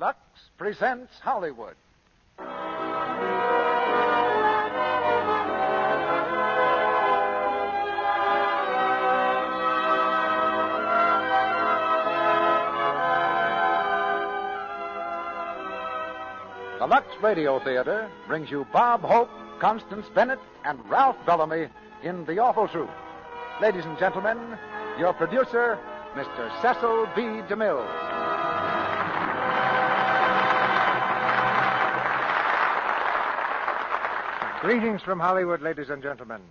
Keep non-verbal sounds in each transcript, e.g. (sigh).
Lux presents Hollywood. The Lux Radio Theater brings you Bob Hope, Constance Bennett, and Ralph Bellamy in The Awful Truth. Ladies and gentlemen, your producer, Mr. Cecil B. DeMille. Greetings from Hollywood, ladies and gentlemen.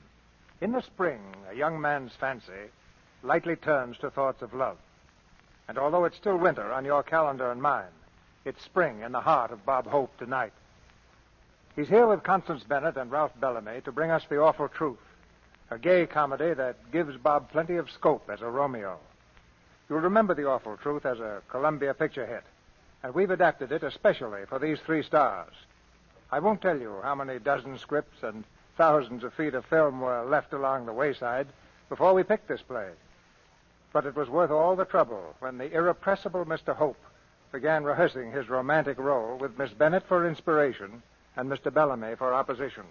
In the spring, a young man's fancy lightly turns to thoughts of love. And although it's still winter on your calendar and mine, it's spring in the heart of Bob Hope tonight. He's here with Constance Bennett and Ralph Bellamy to bring us the awful truth, a gay comedy that gives Bob plenty of scope as a Romeo. You'll remember the awful truth as a Columbia picture hit, and we've adapted it especially for these three stars. I won't tell you how many dozen scripts and thousands of feet of film were left along the wayside before we picked this play. But it was worth all the trouble when the irrepressible Mr. Hope began rehearsing his romantic role with Miss Bennett for inspiration and Mr. Bellamy for opposition.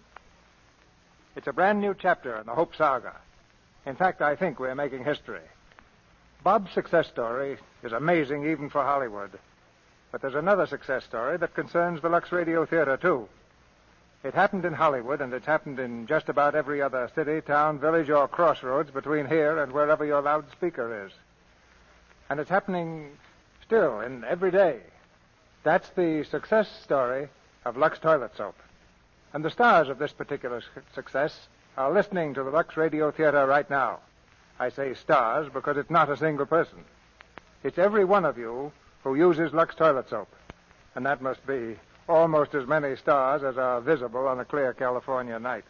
It's a brand new chapter in the Hope saga. In fact, I think we're making history. Bob's success story is amazing even for Hollywood. But there's another success story that concerns the Lux Radio Theater, too. It happened in Hollywood, and it's happened in just about every other city, town, village, or crossroads between here and wherever your loudspeaker is. And it's happening still in every day. That's the success story of Lux Toilet Soap. And the stars of this particular su- success are listening to the Lux Radio Theater right now. I say stars because it's not a single person. It's every one of you who uses Lux Toilet Soap. And that must be almost as many stars as are visible on a clear California night.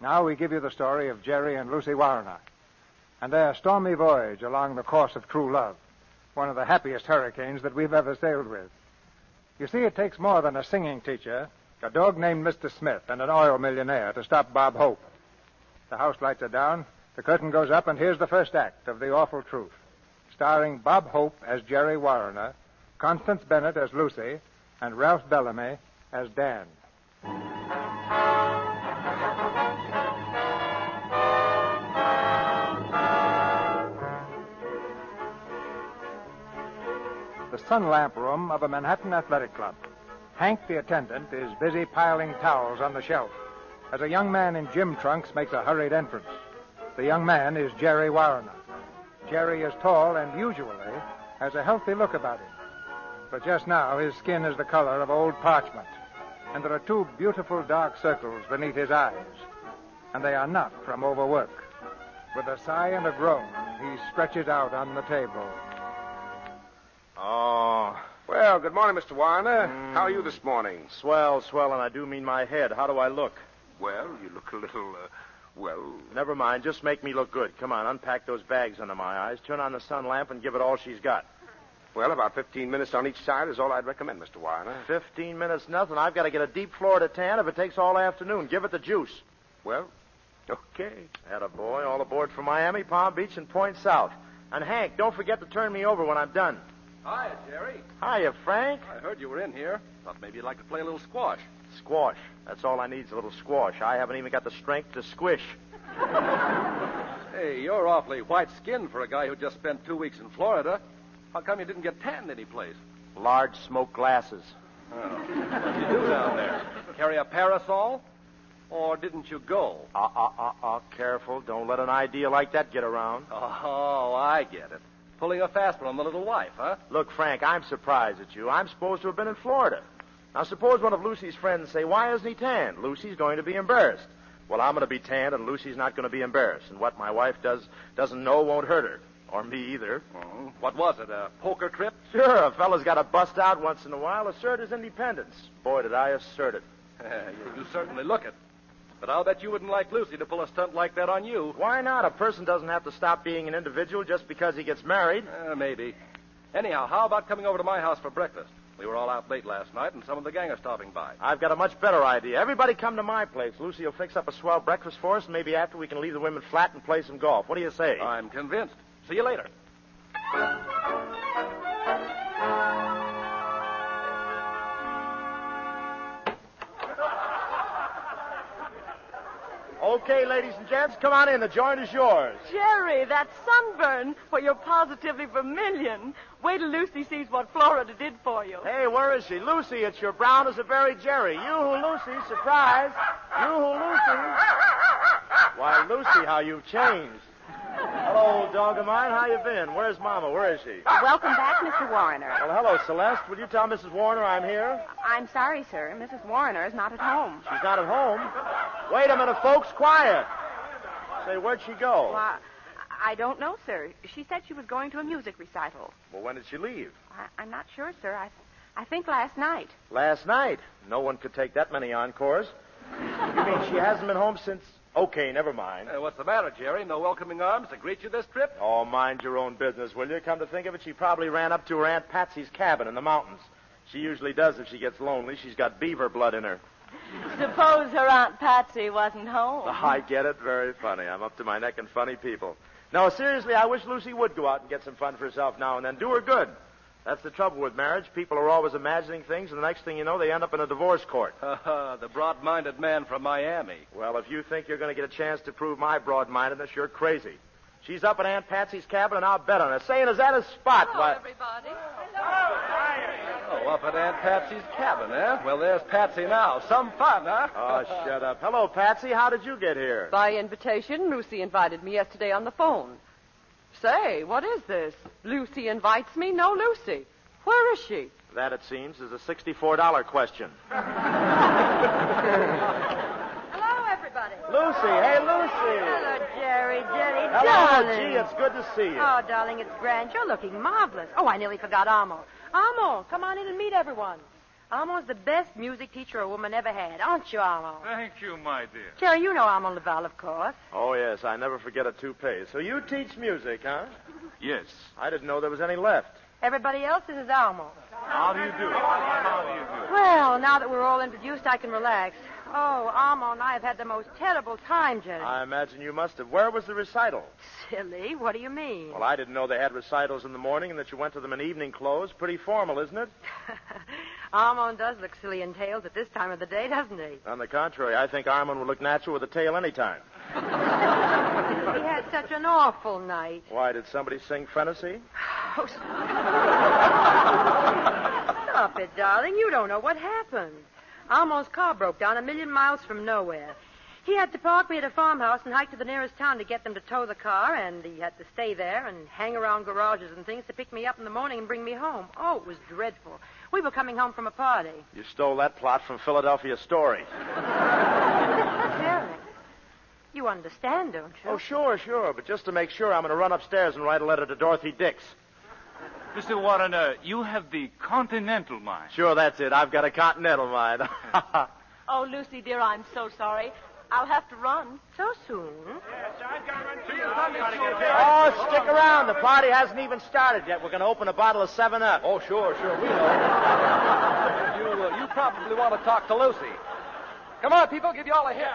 Now we give you the story of Jerry and Lucy Warner and their stormy voyage along the course of true love, one of the happiest hurricanes that we've ever sailed with. You see, it takes more than a singing teacher, a dog named Mr. Smith, and an oil millionaire to stop Bob Hope. The house lights are down, the curtain goes up, and here's the first act of The Awful Truth, starring Bob Hope as Jerry Warner, Constance Bennett as Lucy, and Ralph Bellamy as Dan. The sun lamp room of a Manhattan athletic club. Hank, the attendant, is busy piling towels on the shelf as a young man in gym trunks makes a hurried entrance. The young man is Jerry Warner. Jerry is tall and usually has a healthy look about him. But just now his skin is the color of old parchment, and there are two beautiful dark circles beneath his eyes, and they are not from overwork. With a sigh and a groan, he stretches out on the table. Oh, Well, good morning, Mr. Warner. Mm. How are you this morning? swell, swell, and I do mean my head. How do I look? Well, you look a little, uh, well, Never mind. Just make me look good. Come on, unpack those bags under my eyes, turn on the sun lamp, and give it all she's got. well, about 15 minutes on each side is all I'd recommend, Mr. Warner. Fifteen minutes, nothing. I've got to get a deep Florida tan if it takes all afternoon. Give it the juice. Well, (laughs) okay. Had a boy all aboard for Miami, Palm Beach, and Point South. And Hank, don't forget to turn me over when I'm done. Hi, Jerry. Hiya, Frank. I heard you were in here. Thought maybe you'd like to play a little squash. Squash. That's all I need is a little squash. I haven't even got the strength to squish. Hey, you're awfully white skinned for a guy who just spent two weeks in Florida. How come you didn't get tanned anyplace? Large smoke glasses. Oh. What did you do down there? Carry a parasol? Or didn't you go? Uh, uh, uh, uh, careful. Don't let an idea like that get around. Oh, I get it. Pulling a fast one on the little wife, huh? Look, Frank, I'm surprised at you. I'm supposed to have been in Florida. Now, suppose one of Lucy's friends say, Why isn't he tanned? Lucy's going to be embarrassed. Well, I'm going to be tanned, and Lucy's not going to be embarrassed. And what my wife does doesn't know won't hurt her. Or me either. Oh. What was it, a poker trip? Sure, a fella's got to bust out once in a while, assert his independence. Boy, did I assert it. (laughs) you, you certainly look it. But I'll bet you wouldn't like Lucy to pull a stunt like that on you. Why not? A person doesn't have to stop being an individual just because he gets married. Uh, maybe. Anyhow, how about coming over to my house for breakfast? We were all out late last night, and some of the gang are stopping by. I've got a much better idea. Everybody come to my place. Lucy will fix up a swell breakfast for us, and maybe after we can leave the women flat and play some golf. What do you say? I'm convinced. See you later. Okay, ladies and gents, come on in. The joint is yours. Jerry, that sunburn Well, you're positively vermilion. Wait till Lucy sees what Florida did for you. Hey, where is she? Lucy, it's your brown as a berry Jerry. You who, Lucy, surprise. You who, Lucy. Why, Lucy, how you've changed. Hello, old dog of mine. How you been? Where's Mama? Where is she? Welcome back, Mr. Warner. Well, hello, Celeste. Will you tell Mrs. Warner I'm here? I'm sorry, sir. Mrs. Warner is not at home. She's not at home. Wait a minute, folks. Quiet. Say, where'd she go? Why, I don't know, sir. She said she was going to a music recital. Well, when did she leave? I, I'm not sure, sir. I, I think last night. Last night. No one could take that many encores. You mean she hasn't been home since. Okay, never mind. Hey, what's the matter, Jerry? No welcoming arms to greet you this trip? Oh, mind your own business, will you? Come to think of it, she probably ran up to her Aunt Patsy's cabin in the mountains. She usually does if she gets lonely. She's got beaver blood in her. Suppose her Aunt Patsy wasn't home. I get it. Very funny. I'm up to my neck in funny people. No, seriously, I wish Lucy would go out and get some fun for herself now and then. Do her good. That's the trouble with marriage. People are always imagining things, and the next thing you know, they end up in a divorce court. (laughs) the broad-minded man from Miami. Well, if you think you're going to get a chance to prove my broad-mindedness, you're crazy. She's up at Aunt Patsy's cabin, and I'll bet on her. Saying is that a spot? Hello, Why- everybody. Oh, up at Aunt Patsy's cabin, eh? Well, there's Patsy now. Some fun, huh? (laughs) Oh, shut up. Hello, Patsy. How did you get here? By invitation, Lucy invited me yesterday on the phone. Say, what is this? Lucy invites me? No, Lucy. Where is she? That, it seems, is a $64 question. (laughs) Hello, everybody. Lucy. Hey, Lucy. Hello, Jerry, Jerry, Hello, darling. gee, it's good to see you. Oh, darling, it's grand. You're looking marvelous. Oh, I nearly forgot Armand. Armand, come on in and meet everyone. Armand's the best music teacher a woman ever had, aren't you, Armand? Thank you, my dear. Jerry, you know Armand Laval, of course. Oh, yes, I never forget a toupee. So you teach music, huh? Yes. I didn't know there was any left. Everybody else, this is Armand. How do you do? How do you do? Well, now that we're all introduced, I can relax. Oh, Armand and I have had the most terrible time, Jerry. I imagine you must have. Where was the recital? Silly. What do you mean? Well, I didn't know they had recitals in the morning and that you went to them in evening clothes. Pretty formal, isn't it? (laughs) Armand does look silly in tails at this time of the day, doesn't he? On the contrary, I think Armand would look natural with a tail any time. he had such an awful night. Why, did somebody sing Fantasy? Oh, (laughs) Stop it, darling. You don't know what happened. Armand's car broke down a million miles from nowhere. He had to park me at a farmhouse and hike to the nearest town to get them to tow the car, and he had to stay there and hang around garages and things to pick me up in the morning and bring me home. Oh, it was dreadful. We were coming home from a party. You stole that plot from Philadelphia Story. (laughs) Jerry, you understand, don't you? Oh, sure, sure. But just to make sure, I'm going to run upstairs and write a letter to Dorothy Dix. Mr. Warner, you have the continental mind. Sure, that's it. I've got a continental mind. (laughs) Oh, Lucy, dear, I'm so sorry. I'll have to run. So soon? oh, stick around. The party hasn't even started yet. We're going to open a bottle of 7 Up. Oh, sure, sure, we know. (laughs) you, uh, you probably want to talk to Lucy. Come on, people, give you all a hit.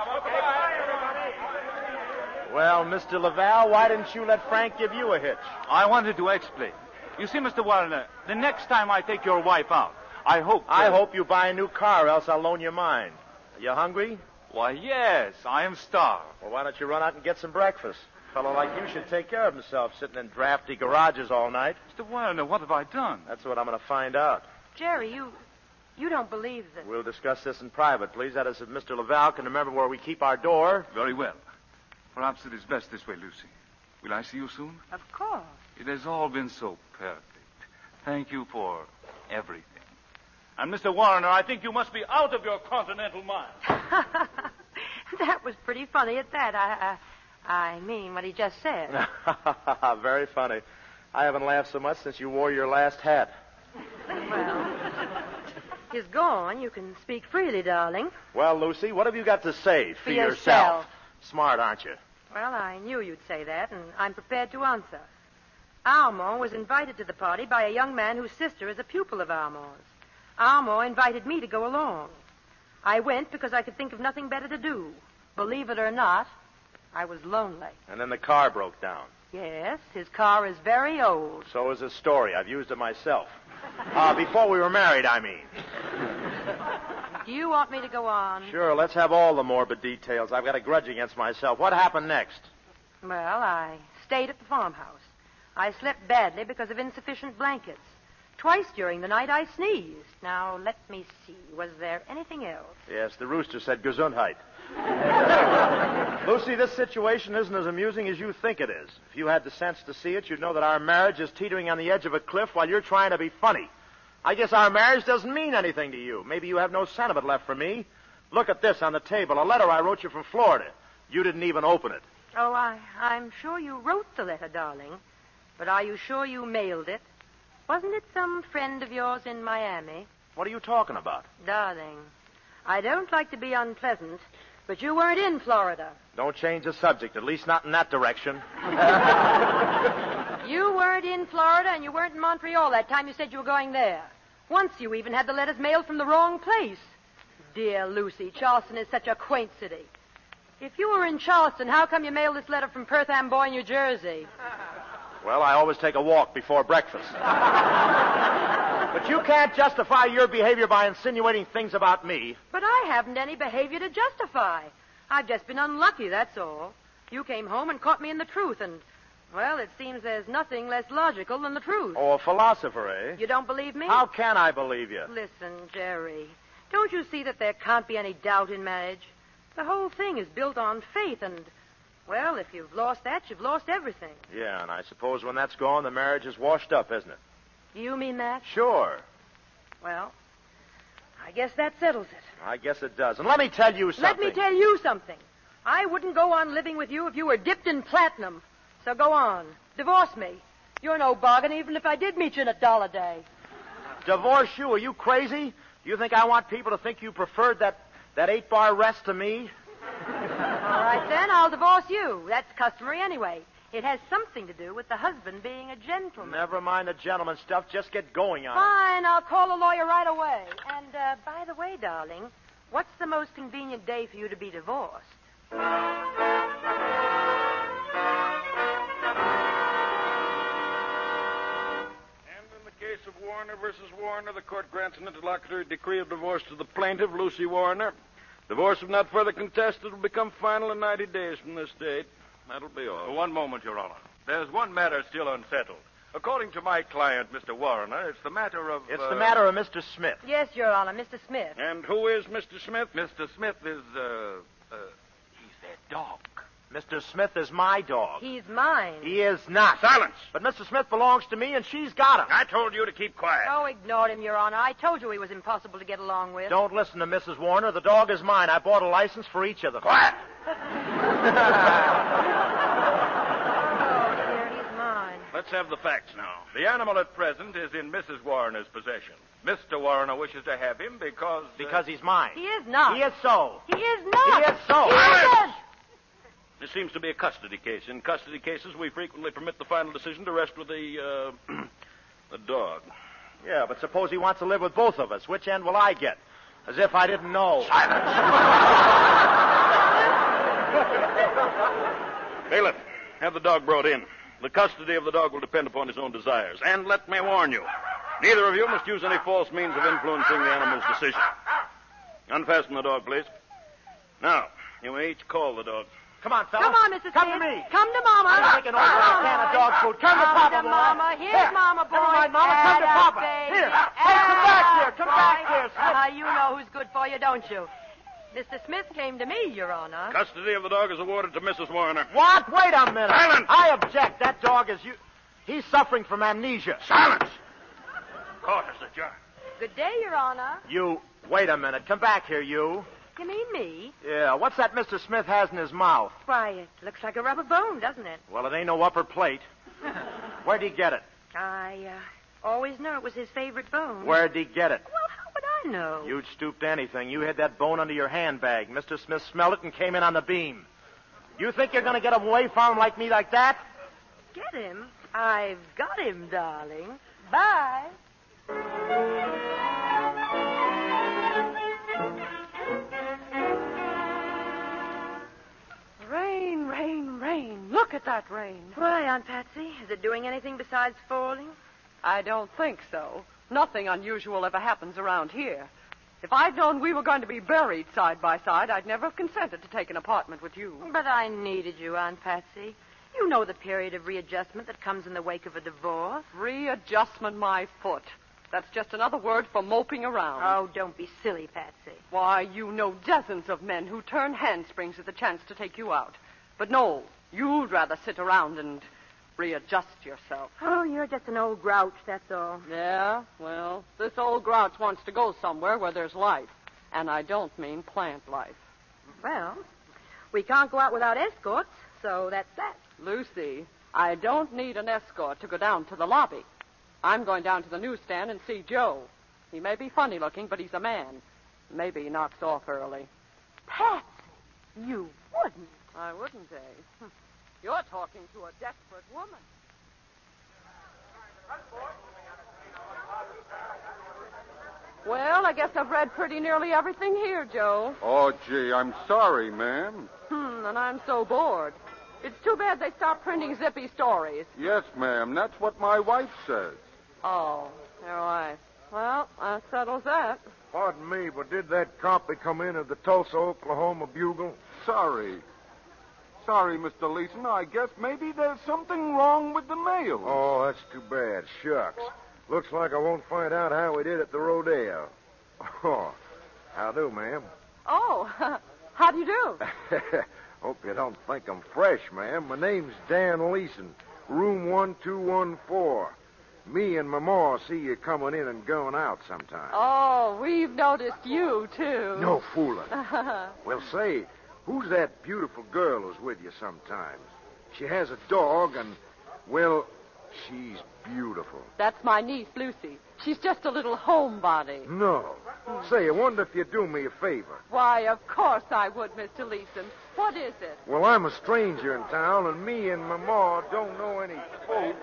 Well, Mr. Laval, why didn't you let Frank give you a hitch? I wanted to explain. You see, Mr. Warner, the next time I take your wife out, I hope. I that- hope you buy a new car, else I'll loan you mine. Are you hungry? Why, yes, I am starved. Well, why don't you run out and get some breakfast? A fellow like you should take care of himself, sitting in drafty garages all night. Mr. Warner, what have I done? That's what I'm going to find out. Jerry, you you don't believe that. We'll discuss this in private, please. That is, if Mr. Laval can remember where we keep our door. Very well. Perhaps it is best this way, Lucy. Will I see you soon? Of course. It has all been so perfect. Thank you for everything. And, Mr. Warner, I think you must be out of your continental mind. (laughs) that was pretty funny at that. I, I, I mean what he just said. (laughs) Very funny. I haven't laughed so much since you wore your last hat. well, he's gone. You can speak freely, darling. Well, Lucy, what have you got to say for, For yourself. Smart, aren't you? Well, I knew you'd say that, and I'm prepared to answer. Armand was invited to the party by a young man whose sister is a pupil of Armand's. Armand invited me to go along. I went because I could think of nothing better to do. Believe it or not, I was lonely. And then the car broke down. Yes, his car is very old. So is his story. I've used it myself. Uh, before we were married, I mean. (laughs) Do you want me to go on? Sure, let's have all the morbid details. I've got a grudge against myself. What happened next? Well, I stayed at the farmhouse. I slept badly because of insufficient blankets. Twice during the night I sneezed. Now, let me see. Was there anything else? Yes, the rooster said Gesundheit. (laughs) Lucy, this situation isn't as amusing as you think it is. If you had the sense to see it, you'd know that our marriage is teetering on the edge of a cliff while you're trying to be funny. I guess our marriage doesn't mean anything to you. Maybe you have no sentiment left for me. Look at this on the table, a letter I wrote you from Florida. You didn't even open it. Oh, I, I'm sure you wrote the letter, darling. But are you sure you mailed it? Wasn't it some friend of yours in Miami? What are you talking about? Darling, I don't like to be unpleasant, but you weren't in Florida. Don't change the subject, at least not in that direction. (laughs) You weren't in Florida and you weren't in Montreal that time you said you were going there. Once you even had the letters mailed from the wrong place. Dear Lucy, Charleston is such a quaint city. If you were in Charleston, how come you mailed this letter from Perth Amboy, New Jersey? Well, I always take a walk before breakfast. but you can't justify your behavior by insinuating things about me. But I haven't any behavior to justify. I've just been unlucky, that's all. You came home and caught me in the truth, and, well, it seems there's nothing less logical than the truth. Oh, a philosopher, eh? You don't believe me? How can I believe you? Listen, Jerry. Don't you see that there can't be any doubt in marriage? The whole thing is built on faith, and, well, if you've lost that, you've lost everything. Yeah, and I suppose when that's gone, the marriage is washed up, isn't it? You mean that? Sure. Well, I guess that settles it. I guess it does. And let me tell you something. Let me tell you something. I wouldn't go on living with you if you were dipped in platinum. So go on. Divorce me. You're no bargain, even if I did meet you in a dollar day. Divorce you? Are you crazy? Do you think I want people to think you preferred that, that eight bar rest to me? All right, then, I'll divorce you. That's customary anyway. It has something to do with the husband being a gentleman. Never mind the gentleman stuff. Just get going on it. Fine, I'll call a lawyer right away. And, uh, by the way, darling, what's the most convenient day for you to be divorced? And in the case of Warner versus Warner, the court grants an interlocutory decree of divorce to the plaintiff, Lucy Warner. Divorce, if not further contested, will become final in 90 days from this date. That'll be all. One moment, Your Honor. There's one matter still unsettled. According to my client, Mr. Warner, it's the matter of. It's uh, the matter of Mr. Smith. Yes, Your Honor, Mr. Smith. And who is Mr. Smith? Mr. Smith is, uh, uh, he's their dog. Mr. Smith is my dog. He's mine. He is not. Silence. But Mr. Smith belongs to me, and she's got him. I told you to keep quiet. Oh, ignore him, Your Honor. I told you he was impossible to get along with. Don't listen to Mrs. Warner. The dog is mine. I bought a license for each of them. Quiet. Oh, dear, he's mine. Let's have the facts now. The animal at present is in Mrs. Warner's possession. Mr. Warner wishes to have him because. uh, Because he's mine. He is not. He is so. He is not. He is so. He isn't. This seems to be a custody case. In custody cases, we frequently permit the final decision to rest with the, uh, (clears throat) the dog. Yeah, but suppose he wants to live with both of us. Which end will I get? As if I didn't know. Silence. (laughs) Bailiff, have the dog brought in. The custody of the dog will depend upon his own desires. And let me warn you, neither of you must use any false means of influencing the animal's decision. Unfasten the dog, please. Now, you may each call the dog. Come on, fella. Come on, Mrs. Come Smith. to me. Come to Mama. I'm taking over a can of dog food. Come to Come Papa, to boy. Mama. Here's Here. Mama, boy. Never mind, Mama. Come to Papa. baby. Here. Hey, come back here. Come back here, Smith. Uh, you know who's good for you, don't you? Mr. Smith came to me, Your Honor. Custody of the dog is awarded to Mrs. Warner. What? Wait a minute. Silence. I object. That dog is you. He's suffering from amnesia. Silence! Court is adjourned. Good day, Your Honor. You. Wait a minute. Come back here, you. You mean me? Yeah. What's that Mr. Smith has in his mouth? Why, it looks like a rubber bone, doesn't it? Well, it ain't no upper plate. (laughs) Where'd he get it? I uh, always knew it was his favorite bone. Where'd he get it? Well, how would I know? You'd stoop to anything. You had that bone under your handbag. Mr. Smith smelled it and came in on the beam. You think you're going to get away from him like me like that? Get him? I've got him, darling. Bye. Rain, rain, rain. Look at that rain. Why, Aunt Patsy? Is it doing anything besides falling? I don't think so. Nothing unusual ever happens around here. If I'd known we were going to be buried side by side, I'd never have consented to take an apartment with you. But I needed you, Aunt Patsy. You know the period of readjustment that comes in the wake of a divorce. Readjustment my foot. That's just another word for moping around. Oh, don't be silly, Patsy. Why, you know dozens of men who turn handsprings at the chance to take you out. But no, you'd rather sit around and readjust yourself. Oh, you're just an old grouch, that's all. Yeah, well, this old grouch wants to go somewhere where there's life. And I don't mean plant life. Well, we can't go out without escorts, so that's that. Lucy, I don't need an escort to go down to the lobby. I'm going down to the newsstand and see Joe. He may be funny looking, but he's a man. Maybe he knocks off early. Patsy, you wouldn't. I wouldn't, eh? You're talking to a desperate woman. Well, I guess I've read pretty nearly everything here, Joe. Oh, gee, I'm sorry, ma'am. Hmm, and I'm so bored. It's too bad they stopped printing zippy stories. Yes, ma'am. That's what my wife says. Oh, your wife. Well, that settles that. Pardon me, but did that copy come in of the Tulsa, Oklahoma Bugle? Sorry. Sorry, Mr. Leeson. I guess maybe there's something wrong with the mail. Oh, that's too bad. Shucks. Looks like I won't find out how we did at the rodeo. Oh, how do, ma'am? Oh, (laughs) how do you do? (laughs) Hope you don't think I'm fresh, ma'am. My name's Dan Leeson, room 1214. Me and my ma see you coming in and going out sometime. Oh, we've noticed you, too. No fooling. (laughs) well, say, who's that beautiful girl who's with you sometimes? She has a dog and, well, she's beautiful. That's my niece, Lucy. She's just a little homebody. No. Say, I wonder if you'd do me a favor. Why, of course I would, Mr. Leeson. What is it? Well, I'm a stranger in town, and me and my ma don't know any folks.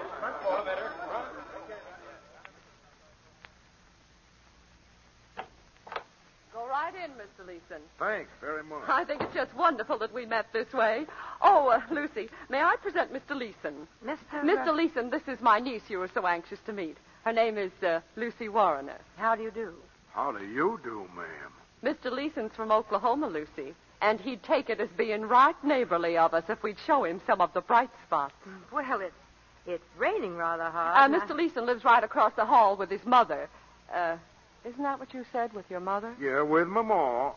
Go right in, Mr. Leeson. Thanks very much. I think it's just wonderful that we met this way. Oh, uh, Lucy, may I present Mr. Leeson? Mr. Mr. Leeson, this is my niece you were so anxious to meet. Her name is uh, Lucy Warrener. How do you do? How do you do, ma'am? Mr. Leeson's from Oklahoma, Lucy, and he'd take it as being right neighborly of us if we'd show him some of the bright spots. Well, it's it's raining rather Uh, hard. and Mr. Leeson lives right across the hall with his mother. Uh, isn't that what you said with your mother? Yeah, with my ma.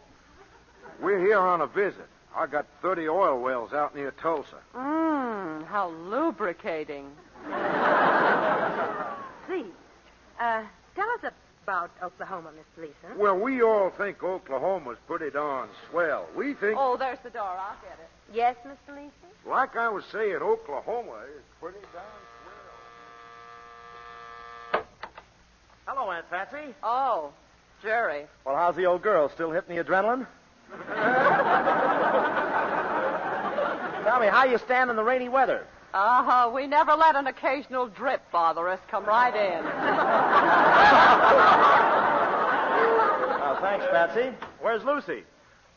We're here on a visit. I got 30 oil wells out near Tulsa. Mmm, how lubricating. (laughs) Please, uh, tell us about Oklahoma, Miss Leeson. Well, we all think Oklahoma's pretty darn swell. We think, Oh, there's the door. I'll get it. Yes, Miss Leeson? like I was saying, Oklahoma is pretty darn Hello, Aunt Patsy. Oh, Jerry. Well, how's the old girl? Still hitting the adrenaline? (laughs) Tell me, how you stand in the rainy weather? Uh-huh. We never let an occasional drip bother us. Come right in. (laughs) Oh, thanks, Patsy. Where's Lucy?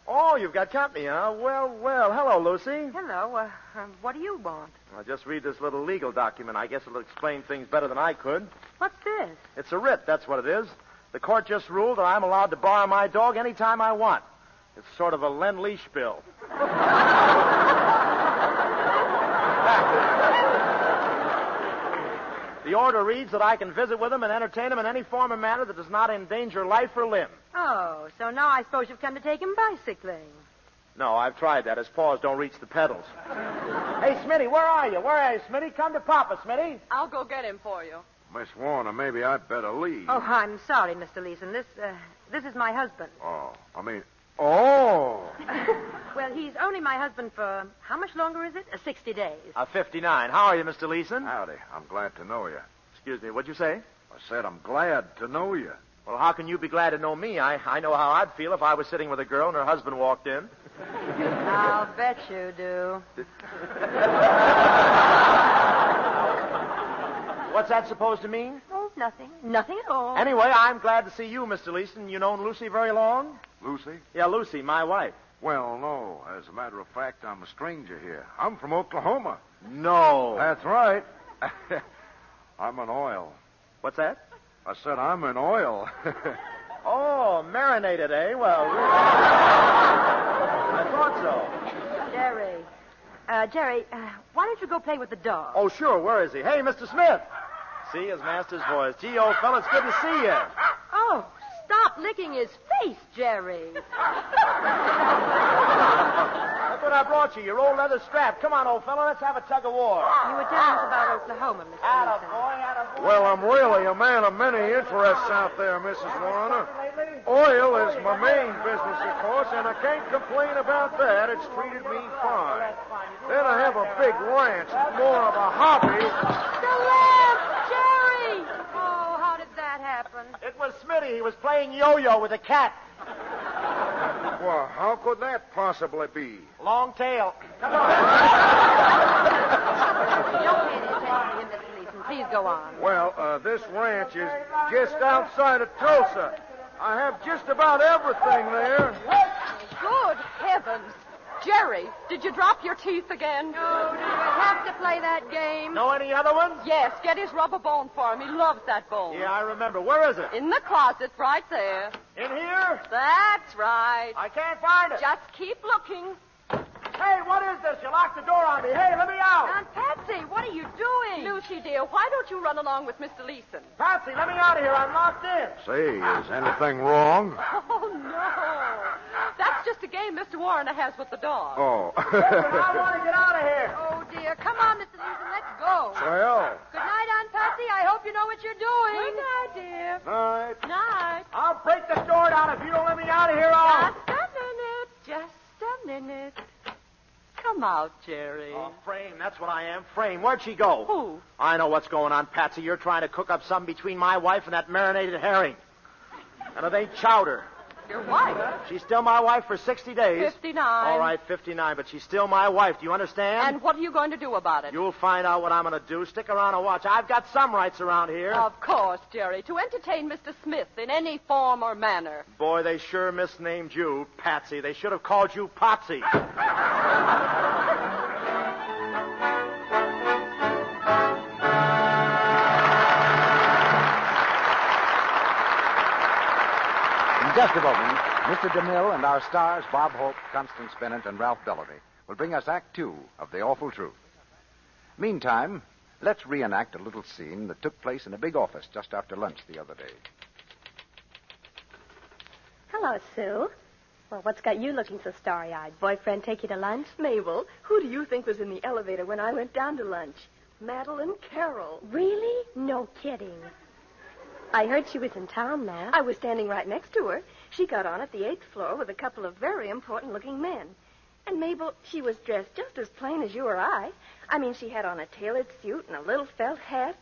Oh, you've got company, huh? Well, well. Hello, Lucy. Hello. Uh, um, what do you want? I'll just read this little legal document. I guess it'll explain things better than I could. What's this? It's a writ, that's what it is. The court just ruled that I'm allowed to borrow my dog any time I want. It's sort of a lend leash bill. (laughs) the order reads that I can visit with him and entertain him in any form or manner that does not endanger life or limb. Oh, so now I suppose you've come to take him bicycling. No, I've tried that. His paws don't reach the pedals. hey, Smitty, where are you? Where are you, Smitty? Come to Papa, Smitty. I'll go get him for you. Miss Warner, maybe I'd better leave. Oh, I'm sorry, Mr. Leeson. This, uh, this is my husband. Oh, I mean, oh. (laughs) Well, he's only my husband for how much longer is it? Uh, 60 days. Uh, 59. How are you, Mr. Leeson? Howdy. I'm glad to know you. Excuse me, what'd you say? I said I'm glad to know you. Well, how can you be glad to know me? I, I know how I'd feel if I was sitting with a girl and her husband walked in. (laughs) I'll bet you do. (laughs) What's that supposed to mean? Oh, nothing. Nothing at all. Anyway, I'm glad to see you, Mr. Leeson. You known Lucy very long? Lucy? Yeah, Lucy, my wife. Well, no. As a matter of fact, I'm a stranger here. I'm from Oklahoma. No. That's right. (laughs) I'm an oil. What's that? I said I'm an oil. (laughs) Oh, marinated, eh? Well, really. (laughs) I thought so. Jerry. Uh, Jerry, uh, why don't you go play with the dog? Oh, sure. Where is he? Hey, Mr. Smith. See his master's voice. Gee, old fella, it's good to see you. Oh, stop licking his face, Jerry. Look what I brought you, your old leather strap. Come on, old fellow, let's have a tug of war. You were telling us about Oklahoma, Mr. Leeson. Well, I'm really a man of many interests out there, Mrs. Warner. Oil is my main business, of course, and I can't complain about that. It's treated me fine. Then I have a big ranch. It's more of a hobby. The lamp, Jerry! Oh, how did that? It was Smitty. He was playing yo-yo with a cat. Well, how could that possibly be? Long tail. Don't pay any attention to him, Mr. Leeson. Please go on. Well, uh, this ranch is just outside of Tulsa. I have just about everything there. Good heavens. Jerry, did you drop your teeth again? No, do you have to play that game? Know any other ones? Yes, get his rubber bone for him. He loves that bone. Yeah, I remember. Where is it? In the closet, right there. In here? That's right. I can't find it. Just keep looking. Hey, what is this? You locked the door on me. Hey, let me out. Aunt Patsy, what are you doing? Lucy, dear, why don't you run along with Mr. Leeson? Patsy, let me out of here. I'm locked in. Say, is anything wrong? (laughs) Oh, no. That's just a game Mr. Warner has with the dog. Oh. (laughs) (laughs) I want to get out of here. Oh, dear. Come on, Mr. Leeson. Let's go. well, Good night, Aunt Patsy. I hope you know what you're doing. Good night, dear. night. Night. I'll break the door down if you don't let me out of here. I'll... Just a minute. Just a minute. Come out, Jerry. Oh, Frame, that's what I am. Frame, where'd she go? Who? I know what's going on, Patsy. You're trying to cook up something between my wife and that marinated herring. And it ain't chowder. Your wife. She's still my wife for 60 days. 59. All right, 59, but she's still my wife. Do you understand? And what are you going to do about it? You'll find out what I'm going to do. Stick around and watch. I've got some rights around here. Of course, Jerry. To entertain Mr. Smith in any form or manner. Boy, they sure misnamed you, Patsy. They should have called you Potsy. (laughs) just a moment, Mr. DeMille and our stars, Bob Hope, Constance Bennett, and Ralph Bellamy, will bring us Act Two of The Awful Truth. Meantime, let's reenact a little scene that took place in a big office just after lunch the other day. Hello, Sue. Well, what's got you looking so starry-eyed? Boyfriend take you to lunch? Mabel, who do you think was in the elevator when I went down to lunch? Madeleine Carroll. Really? No kidding. I heard she was in town, though. I was standing right next to her. She got on at the eighth floor with a couple of very important looking men. And Mabel, she was dressed just as plain as you or I. I mean, she had on a tailored suit and a little felt hat.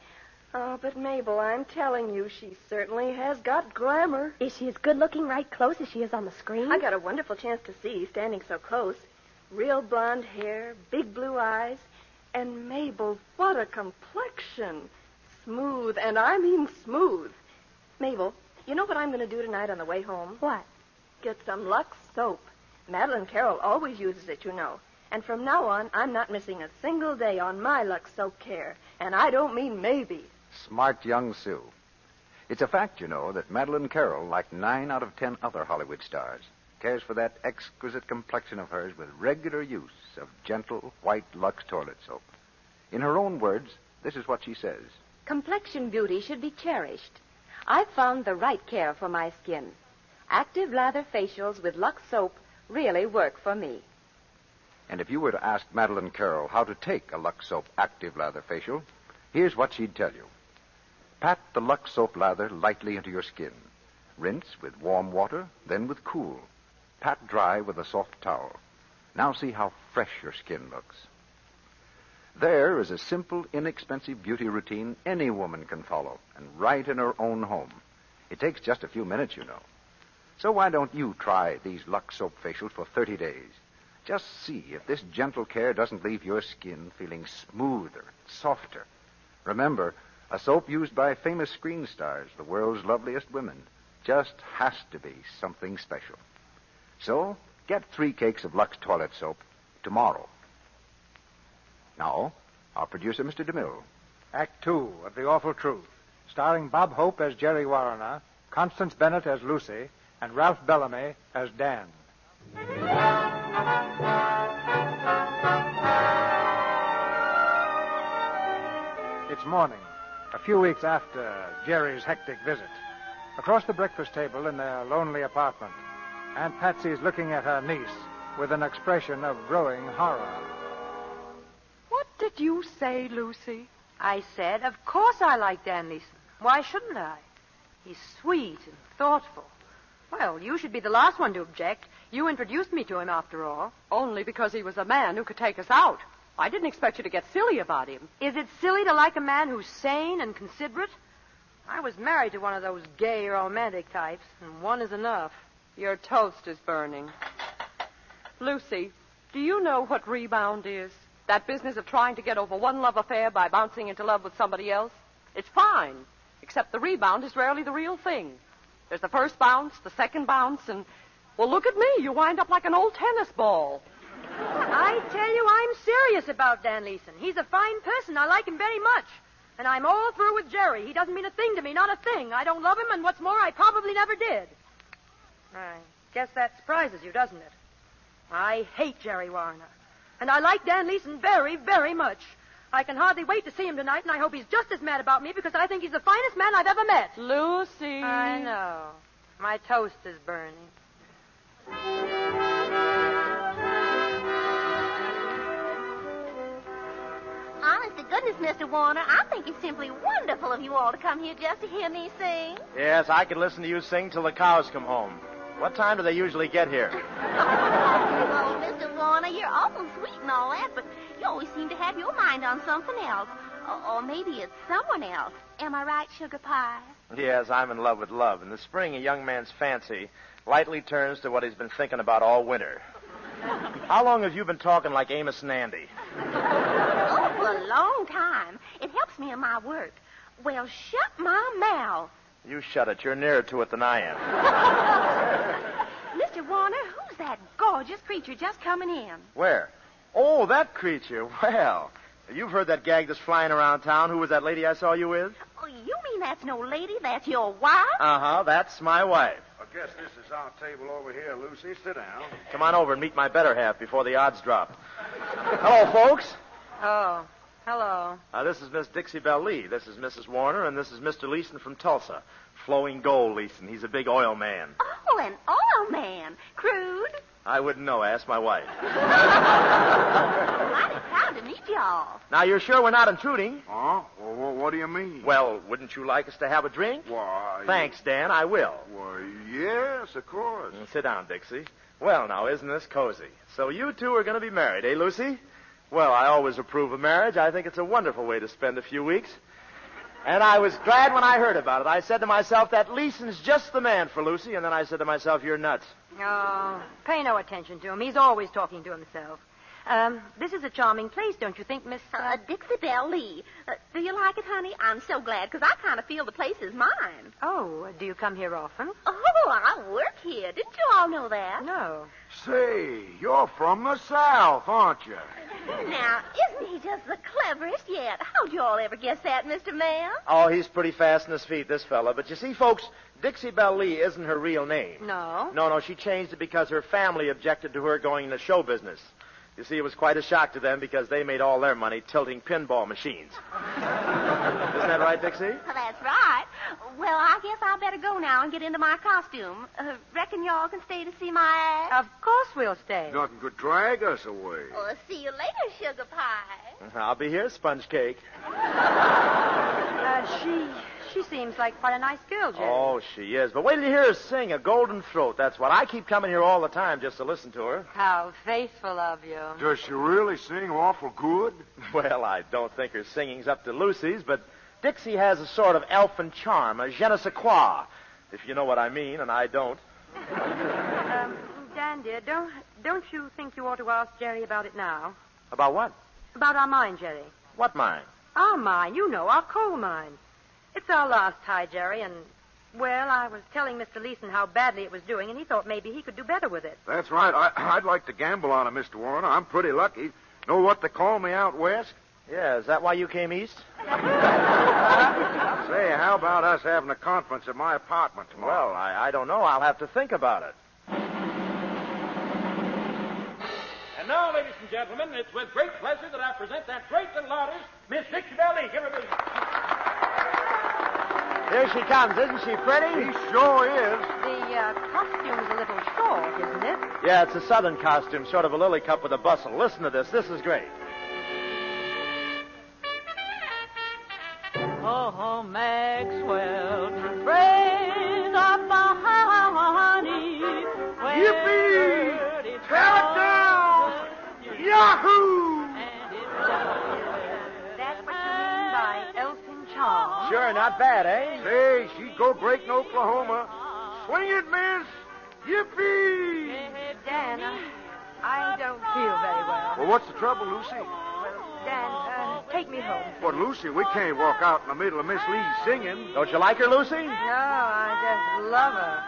Oh, but Mabel, I'm telling you, she certainly has got glamour. Is she as good-looking right close as she is on the screen? I got a wonderful chance to see, standing so close. Real blonde hair, big blue eyes, and Mabel, what a complexion. Smooth, and I mean smooth. Mabel, you know what I'm going to do tonight on the way home? What? Get some Lux soap. Madeleine Carroll always uses it, you know. And from now on, I'm not missing a single day on my Lux soap care. And I don't mean maybe. Smart young Sue. It's a fact, you know, that Madeleine Carroll, like nine out of ten other Hollywood stars, cares for that exquisite complexion of hers with regular use of gentle white Lux toilet soap. In her own words, this is what she says. Complexion beauty should be cherished. I've found the right care for my skin. Active lather facials with Lux soap really work for me. And if you were to ask Madeleine Carroll how to take a Lux Soap Active Lather Facial, here's what she'd tell you. Pat the Lux Soap Lather lightly into your skin. Rinse with warm water, then with cool. Pat dry with a soft towel. Now see how fresh your skin looks. There is a simple, inexpensive beauty routine any woman can follow, and right in her own home. It takes just a few minutes, you know. So why don't you try these Lux Soap facials for 30 days? Just see if this gentle care doesn't leave your skin feeling smoother, softer. Remember, a soap used by famous screen stars, the world's loveliest women, just has to be something special. So, get three cakes of Lux toilet soap tomorrow. Now, our producer, Mr. DeMille. Act Two of The Awful Truth, starring Bob Hope as Jerry Warrener, Constance Bennett as Lucy, and Ralph Bellamy as Dan. It's morning, a few weeks after Jerry's hectic visit. Across the breakfast table in their lonely apartment, Aunt Patsy's looking at her niece with an expression of growing horror. What did you say, Lucy? I said, of course I like Dan Leeson. Why shouldn't I? He's sweet and thoughtful. Well, you should be the last one to object. You introduced me to him, after all. Only because he was a man who could take us out. I didn't expect you to get silly about him. Is it silly to like a man who's sane and considerate? I was married to one of those gay, romantic types, and one is enough. Your toast is burning. Lucy, do you know what rebound is? That business of trying to get over one love affair by bouncing into love with somebody else? It's fine, except the rebound is rarely the real thing. There's the first bounce, the second bounce, and, well, look at me. You wind up like an old tennis ball. I tell you, I'm serious about Dan Leeson. He's a fine person. I like him very much. And I'm all through with Jerry. He doesn't mean a thing to me, not a thing. I don't love him, and what's more, I probably never did. I guess that surprises you, doesn't it? I hate Jerry Warner. And I like Dan Leeson very, very much. I can hardly wait to see him tonight, and I hope he's just as mad about me because I think he's the finest man I've ever met. Lucy. I know. My toast is burning. Honest to goodness, Mr. Warner, I think it's simply wonderful of you all to come here just to hear me sing. Yes, I could listen to you sing till the cows come home. What time do they usually get here? (laughs) you're awful sweet and all that, but you always seem to have your mind on something else. Or, or maybe it's someone else. Am I right, Sugar Pie? Yes, I'm in love with love. In the spring, a young man's fancy lightly turns to what he's been thinking about all winter. (laughs) How long have you been talking like Amos and Andy? Oh, for a long time. It helps me in my work. Well, shut my mouth. You shut it. You're nearer to it than I am. (laughs) Mr. Warner, who's that gorgeous creature just coming in? Where? Oh, that creature. Well, you've heard that gag that's flying around town. Who was that lady I saw you with? Oh, you mean that's no lady? That's your wife? Uh huh. That's my wife. I guess this is our table over here, Lucy. Sit down. Come on over and meet my better half before the odds drop. Hello, folks. Oh, hello. Uh, this is Miss Dixie Belle Lee. This is Mrs. Warner, and this is Mr. Leeson from Tulsa. Flowing Gold Leeson. He's a big oil man. Oh, an oil man. Crude. I wouldn't know. Ask my wife. (laughs) Mighty proud to meet y'all. Now, you're sure we're not intruding? Huh? Well, what do you mean? Well, wouldn't you like us to have a drink? Why? Thanks, Dan. I will. Why, yes, of course. Mm, Sit down, Dixie. Well, now, isn't this cozy? So you two are going to be married, eh, Lucy? Well, I always approve of marriage. I think it's a wonderful way to spend a few weeks. And I was glad when I heard about it. I said to myself, that Leeson's just the man for Lucy. And then I said to myself, you're nuts. Oh, pay no attention to him. He's always talking to himself. Um, this is a charming place, don't you think, Miss? Uh, Dixie Belle Lee. Uh, do you like it, honey? I'm so glad, because I kind of feel the place is mine. Oh, do you come here often? Oh, I work here. Didn't you all know that? No. Say, you're from the South, aren't you? (laughs) Now, isn't he just the cleverest yet? How'd you all ever guess that, Mr. Mayor? Oh, he's pretty fast in his feet, this fella. But you see, folks, Dixie Belle Lee isn't her real name. No. No, no, she changed it because her family objected to her going into show business. You see, it was quite a shock to them because they made all their money tilting pinball machines. Isn't that right, Dixie? Well, that's right. Well, I guess I better go now and get into my costume. Uh, reckon y'all can stay to see my act? Of course we'll stay. Nothing could drag us away. Well, see you later, sugar pie. I'll be here, sponge cake. Uh, she she seems like quite a nice girl, Jerry. Oh, she is. But wait till you hear her sing, a golden throat. That's what. I keep coming here all the time just to listen to her. How faithful of you. Does she really sing awful good? (laughs) Well, I don't think her singing's up to Lucy's, but Dixie has a sort of elfin charm, a je ne sais quoi, if you know what I mean, and I don't. (laughs) Um, Dan, dear, don't don't you think you ought to ask Jerry about it now? About what? About our mine, Jerry. What mine? Our mine, you know, our coal mine. It's our last tie, Jerry, and well, I was telling Mr. Leeson how badly it was doing, and he thought maybe he could do better with it. That's right. I, (clears throat) I'd like to gamble on it, Mr. Warner. I'm pretty lucky. Know what they call me out west? Yeah, is that why you came east? (laughs) Say, how about us having a conference at my apartment tomorrow? Well, I, I don't know. I'll have to think about it. And now, ladies and gentlemen, it's with great pleasure that I present that great little artist, Miss Dixie Belle Lee. Give her a big. Here she comes, isn't she pretty? She sure is. The uh, costume's a little short, isn't it? Yeah, it's a southern costume, sort of a lily cup with a bustle. Listen to this. This is great. Oh, Maxwell, Sure, not bad, eh? Say, she'd go great in Oklahoma. Swing it, miss! Yippee! Dan, I don't feel very well. Well, what's the trouble, Lucy? Dan, uh, take me home. But, Lucy, we can't walk out in the middle of Miss Lee's singing. Don't you like her, Lucy? No, I just love her.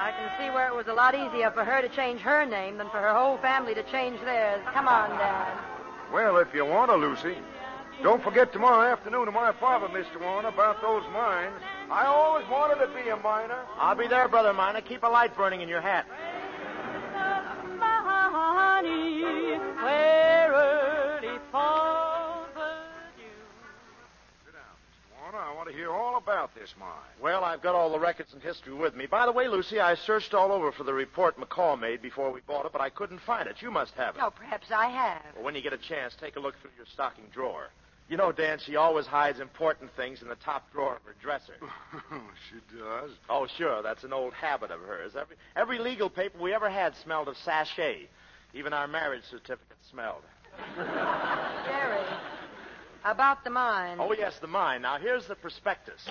I can see where it was a lot easier for her to change her name than for her whole family to change theirs. Come on, Dan. Well, if you want to, Lucy. Don't forget tomorrow afternoon at my apartment, Mr. Warner, about those mines. I always wanted to be a miner. I'll be there, Brother Miner. Keep a light burning in your hat. My honey, where early falls the Warner, I want to hear all about this mine. Well, I've got all the records and history with me. By the way, Lucy, I searched all over for the report McCall made before we bought it, but I couldn't find it. You must have it. Oh, perhaps I have. Well, when you get a chance, take a look through your stocking drawer. You know, Dan, she always hides important things in the top drawer of her dresser. (laughs) she does. Oh, sure. That's an old habit of hers. Every, every legal paper we ever had smelled of sachet. Even our marriage certificate smelled. Jerry, about the mine. Oh, yes, the mine. Now, here's the prospectus.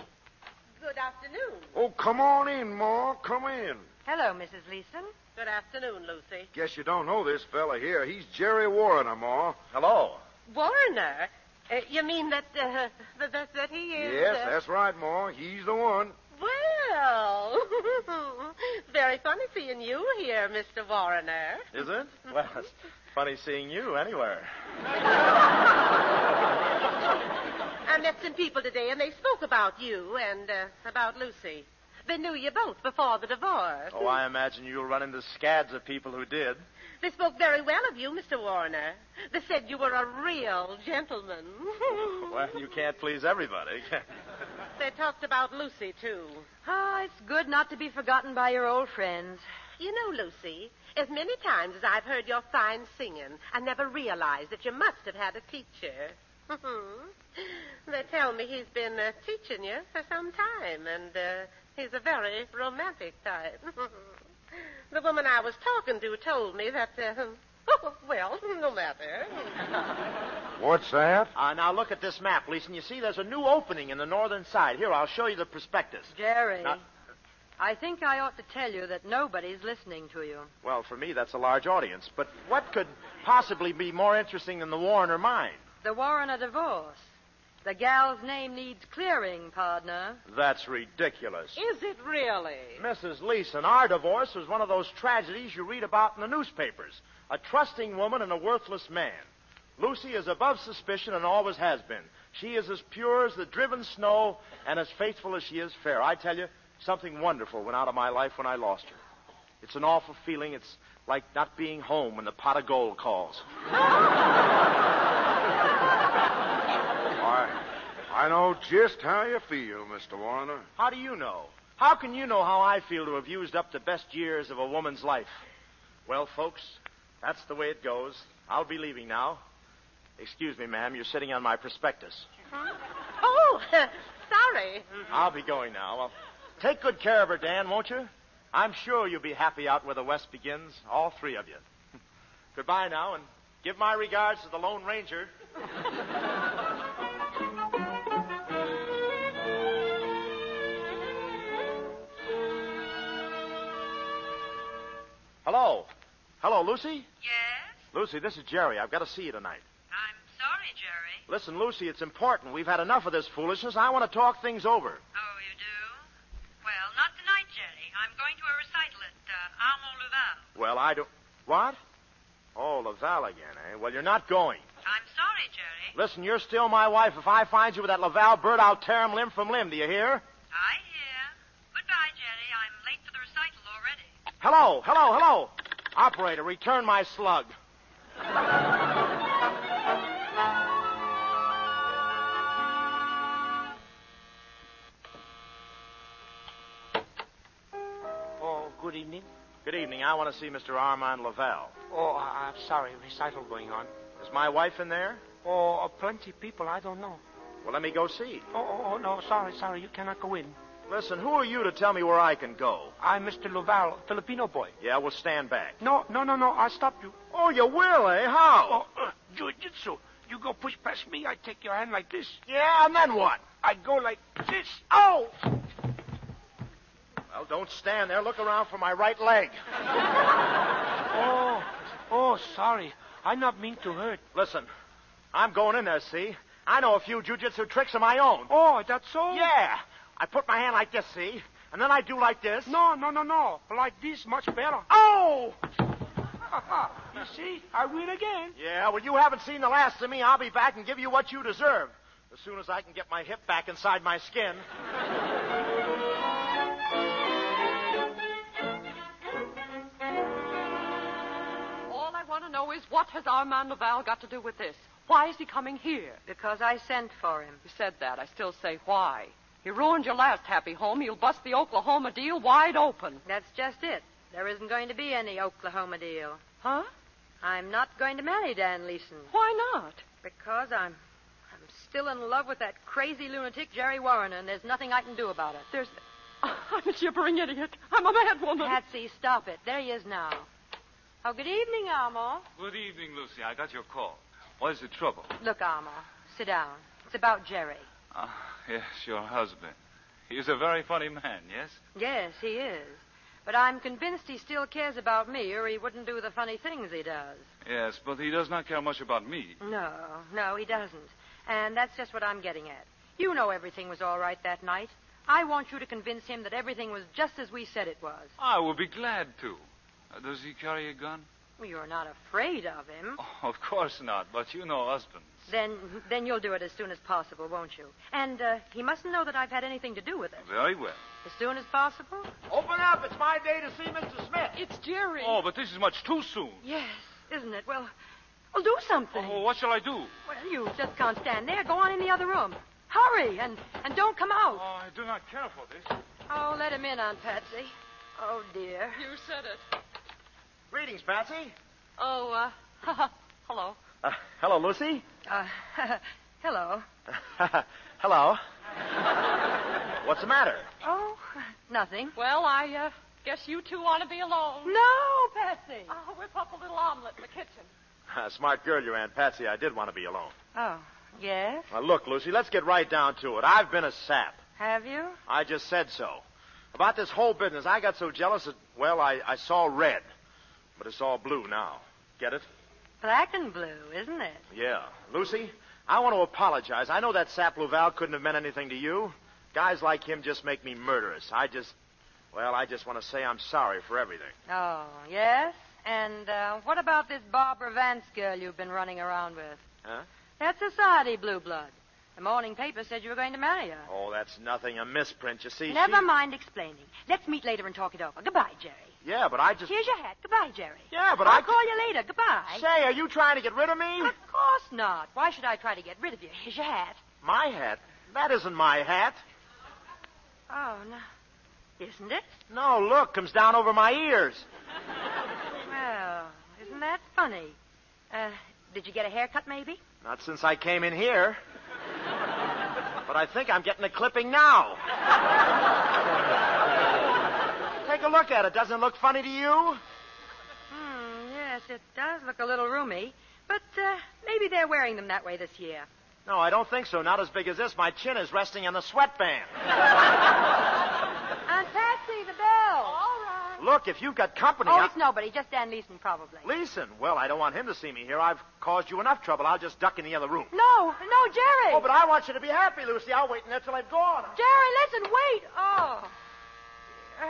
Good afternoon. Oh, come on in, Ma. Come in. Hello, Mrs. Leeson. Good afternoon, Lucy. Guess you don't know this fella here. He's Jerry Warner, Ma. Hello. Warner? Uh, you mean that, uh, that, that, he is... Yes, uh, that's right, Ma. He's the one. Well, (laughs) very funny seeing you here, Mr. Warner. Is it? Well, it's funny seeing you anywhere. (laughs) I met some people today, and they spoke about you and uh, about Lucy. They knew you both before the divorce. Oh, I imagine you'll run into scads of people who did. They spoke very well of you, Mr. Warner. They said you were a real gentleman. (laughs) Well, you can't please everybody. (laughs) they talked about Lucy, too. Ah, it's good not to be forgotten by your old friends. You know, Lucy, as many times as I've heard your fine singing, I never realized that you must have had a teacher. (laughs) they tell me he's been uh, teaching you for some time, and uh, he's a very romantic type. The woman I was talking to told me that, uh, (laughs) well, no matter. What's that? Uh, now, look at this map, Lisa. You see, there's a new opening in the northern side. Here, I'll show you the prospectus. Jerry, Now- I think I ought to tell you that nobody's listening to you. Well, for me, that's a large audience. But what could possibly be more interesting than the Warner mine? The Warrener divorce. The gal's name needs clearing, partner. That's ridiculous. Is it really? Mrs. Leeson, our divorce was one of those tragedies you read about in the newspapers. A trusting woman and a worthless man. Lucy is above suspicion and always has been. She is as pure as the driven snow and as faithful as she is fair. I tell you, something wonderful went out of my life when I lost her. It's an awful feeling. It's like not being home when the pot of gold calls. (laughs) I, I know just how you feel, Mr. Warner. How do you know? How can you know how I feel to have used up the best years of a woman's life? Well, folks, that's the way it goes. I'll be leaving now. Excuse me, ma'am. You're sitting on my prospectus. Huh? (laughs) Oh, (laughs) sorry. I'll be going now. Well, take good care of her, Dan, won't you? I'm sure you'll be happy out where the West begins, all three of you. (laughs) Goodbye now, and give my regards to the Lone Ranger. Hello. Hello, Lucy? Yes? Lucy, this is Jerry. I've got to see you tonight. I'm sorry, Jerry. Listen, Lucy, it's important. We've had enough of this foolishness. I want to talk things over. Oh, you do? Well, not tonight, Jerry. I'm going to a recital at uh, Armand Laval. Well, I don't. What? Oh, Laval again, eh? Well, you're not going. I'm sorry, Jerry. Listen, you're still my wife. If I find you with that Laval bird, I'll tear him limb from limb. Do you hear? Hear. Goodbye, Jerry. I'm late for the recital already. Hello, hello, hello. Operator, return my slug. Oh, good evening. Good evening. I want to see Mr. Armand Laval. Oh, I- I'm sorry. Recital going on. Is my wife in there? Oh, plenty people. I don't know. Well, let me go see. Oh, oh, oh, no. Sorry, sorry. You cannot go in. Listen, who are you to tell me where I can go? I'm Mr. Laval, Filipino boy. Yeah, well, stand back. No, no, no, no. I'll stop you. Oh, you will, eh? How? Oh, uh, jiu-jitsu. You go push past me, I take your hand like this. Yeah, and then what? I go like this. Oh! Well, don't stand there. Look around for my right leg. Oh, oh, sorry. I not mean to hurt. Listen, I'm going in there, see? I know a few jujitsu tricks of my own. Oh, that's so? Yeah. I put my hand like this, see? And then I do like this. No, no, no, no. Like this, much better. Oh! (laughs) you see, I win again. Yeah, well, you haven't seen the last of me. I'll be back and give you what you deserve. As soon as I can get my hip back inside my skin. All I want to know is what has Armand Laval got to do with this? Why is he coming here? Because I sent for him. You said that. I still say why. He ruined your last happy home. He'll bust the Oklahoma deal wide open. That's just it. There isn't going to be any Oklahoma deal. Huh? I'm not going to marry Dan Leeson. Why not? Because I'm I'm still in love with that crazy lunatic Jerry Warren, and there's nothing I can do about it. There's (laughs) I'm a gibbering idiot. I'm a mad woman. Patsy, stop it. There he is now. Oh, good evening, Armand. Good evening, Lucy. I got your call. What is the trouble? Look, Armand, sit down. It's about Jerry. Ah, yes, your husband. He's a very funny man, yes? Yes, he is. But I'm convinced he still cares about me, or he wouldn't do the funny things he does. Yes, but he does not care much about me. No, no, he doesn't. And that's just what I'm getting at. You know everything was all right that night. I want you to convince him that everything was just as we said it was. I will be glad to. Uh, does he carry a gun? Well, you're not afraid of him. Oh, of course not, but you know husbands. Then, then you'll do it as soon as possible, won't you? And uh, he mustn't know that I've had anything to do with it. Very well. As soon as possible? Open up. It's my day to see Mr. Smith. It's Jerry. Oh, but this is much too soon. Yes, isn't it? Well, well, do something. Oh, what shall I do? Well, you just can't stand there. Go on in the other room. Hurry, and, and don't come out. Oh, I do not care for this. Oh, let him in, Aunt Patsy. Oh, dear. You said it. Greetings, Patsy. Oh, uh, (laughs) hello. Uh, hello, Lucy. Uh, (laughs) hello. (laughs) hello. What's the matter? Oh, nothing. Well, I uh, guess you two want to be alone. No, Patsy. I'll whip up a little omelet in the kitchen. (laughs) Smart girl, your Aunt Patsy. I did want to be alone. Oh, yes? Now, look, Lucy, let's get right down to it. I've been a sap. Have you? I just said so. About this whole business, I got so jealous that, well, I, I saw red. But it's all blue now. Get it? Black and blue, isn't it? Yeah. Lucy, I want to apologize. I know that sap Laval couldn't have meant anything to you. Guys like him just make me murderous. I just, well, I just want to say I'm sorry for everything. Oh, yes? And uh, what about this Barbara Vance girl you've been running around with? Huh? That's society blue blood. The morning paper said you were going to marry her. Oh, that's nothing. A misprint. You see, Never she... mind explaining. Let's meet later and talk it over. Goodbye, Jerry. Yeah, but I just. Here's your hat. Goodbye, Jerry. Yeah, but I'll I. call you later. Goodbye. Say, are you trying to get rid of me? Of course not. Why should I try to get rid of you? Here's your hat. My hat? That isn't my hat. Oh, no. Isn't it? No, look, comes down over my ears. Well, isn't that funny? Uh, did you get a haircut, maybe? Not since I came in here. but I think I'm getting a clipping now. (laughs) Take a look at it. Doesn't it look funny to you? Hmm, yes, it does look a little roomy. But uh, maybe they're wearing them that way this year. No, I don't think so. Not as big as this. My chin is resting on the sweatband. Aunt Patsy, the bell. All right. Look, if you've got company. Oh, I- it's nobody. Just Dan Leeson, probably. Leeson. Well, I don't want him to see me here. I've caused you enough trouble. I'll just duck in the other room. No, no, Jerry. Oh, but I want you to be happy, Lucy. I'll wait in there till I've gone. Jerry, listen, wait. Oh. Uh,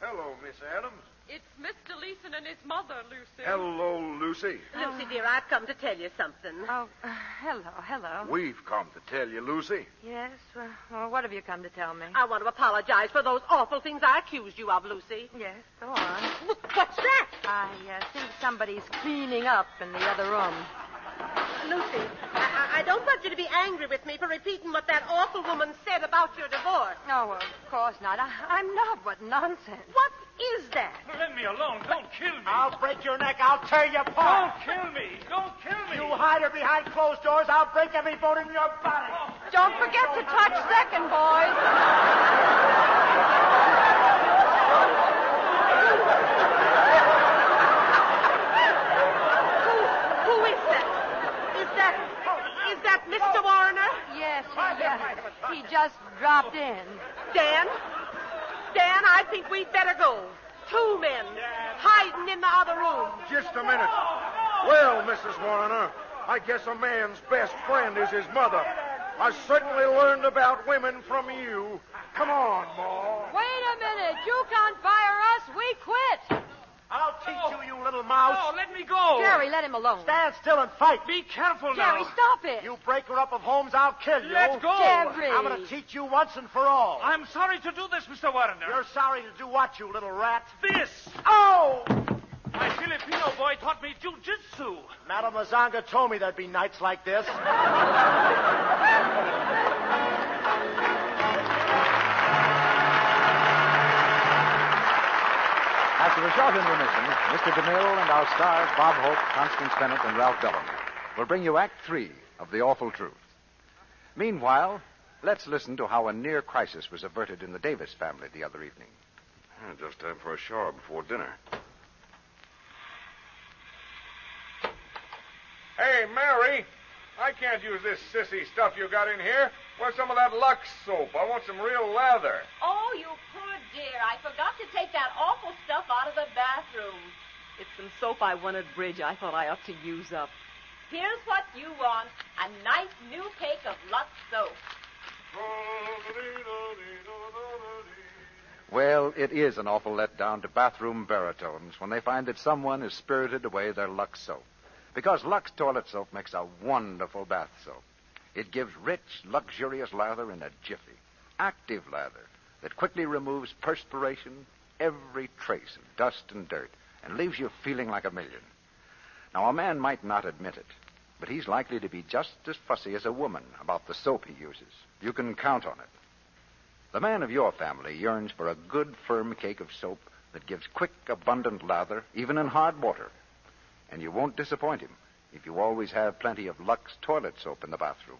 Hello, Miss Adams. It's Mr. Leeson and his mother, Lucy. Hello, Lucy. Lucy, dear, I've come to tell you something. Oh, uh, hello, hello. We've come to tell you, Lucy. Yes, well, well, what have you come to tell me? I want to apologize for those awful things I accused you of, Lucy. Yes, go on. What's that? I uh, think somebody's cleaning up in the other room. Lucy, I, I- I don't want you to be angry with me for repeating what that awful woman said about your divorce. No, of course not. I, I'm not. What nonsense. What is that? Let me alone. Don't kill me. I'll break your neck. I'll tear you apart. Don't kill me. Don't kill me. You hide her behind closed doors. I'll break every bone in your body. Oh, don't forget to touch second, boys. (laughs) Who is that? Is that is that Mr. Warner? Yes, he, uh, he just dropped in. Dan? Dan, I think we'd better go. Two men hiding in the other room. Just a minute. Well, Mrs. Warner, I guess a man's best friend is his mother. I certainly learned about women from you. Come on, Ma. Wait a minute. You can't fire us. We quit. I'll teach you, you little mouse. Oh, let me go. Jerry, let him alone. Stand still and fight. Be careful now. Jerry, stop it. You break her up of homes, I'll kill you. Let go. Jerry. I'm going to teach you once and for all. I'm sorry to do this, Mr. Warner. You're sorry to do what, you little rat? This. Oh! My Filipino boy taught me jujitsu. Madame Lazanga told me there'd be nights like this. (laughs) After a short intermission, Mr. DeMille and our stars, Bob Hope, Constance Bennett, and Ralph Bellamy, will bring you Act Three of The Awful Truth. Meanwhile, let's listen to how a near crisis was averted in the Davis family the other evening. Just time for a shower before dinner. Hey, Mary, I can't use this sissy stuff you got in here. Where's some of that Lux soap? I want some real lather. Oh, you poor dear. I forgot to take that awful stuff out of the bathroom. It's some soap I wanted, Bridge. I thought I ought to use up. Here's what you want a nice new cake of Lux soap. Well, it is an awful letdown to bathroom baritones when they find that someone has spirited away their Lux soap. Because Lux toilet soap makes a wonderful bath soap. It gives rich, luxurious lather in a jiffy. Active lather that quickly removes perspiration, every trace of dust and dirt, and leaves you feeling like a million. Now, a man might not admit it, but he's likely to be just as fussy as a woman about the soap he uses. You can count on it. The man of your family yearns for a good, firm cake of soap that gives quick, abundant lather, even in hard water. And you won't disappoint him if you always have plenty of Lux toilet soap in the bathroom.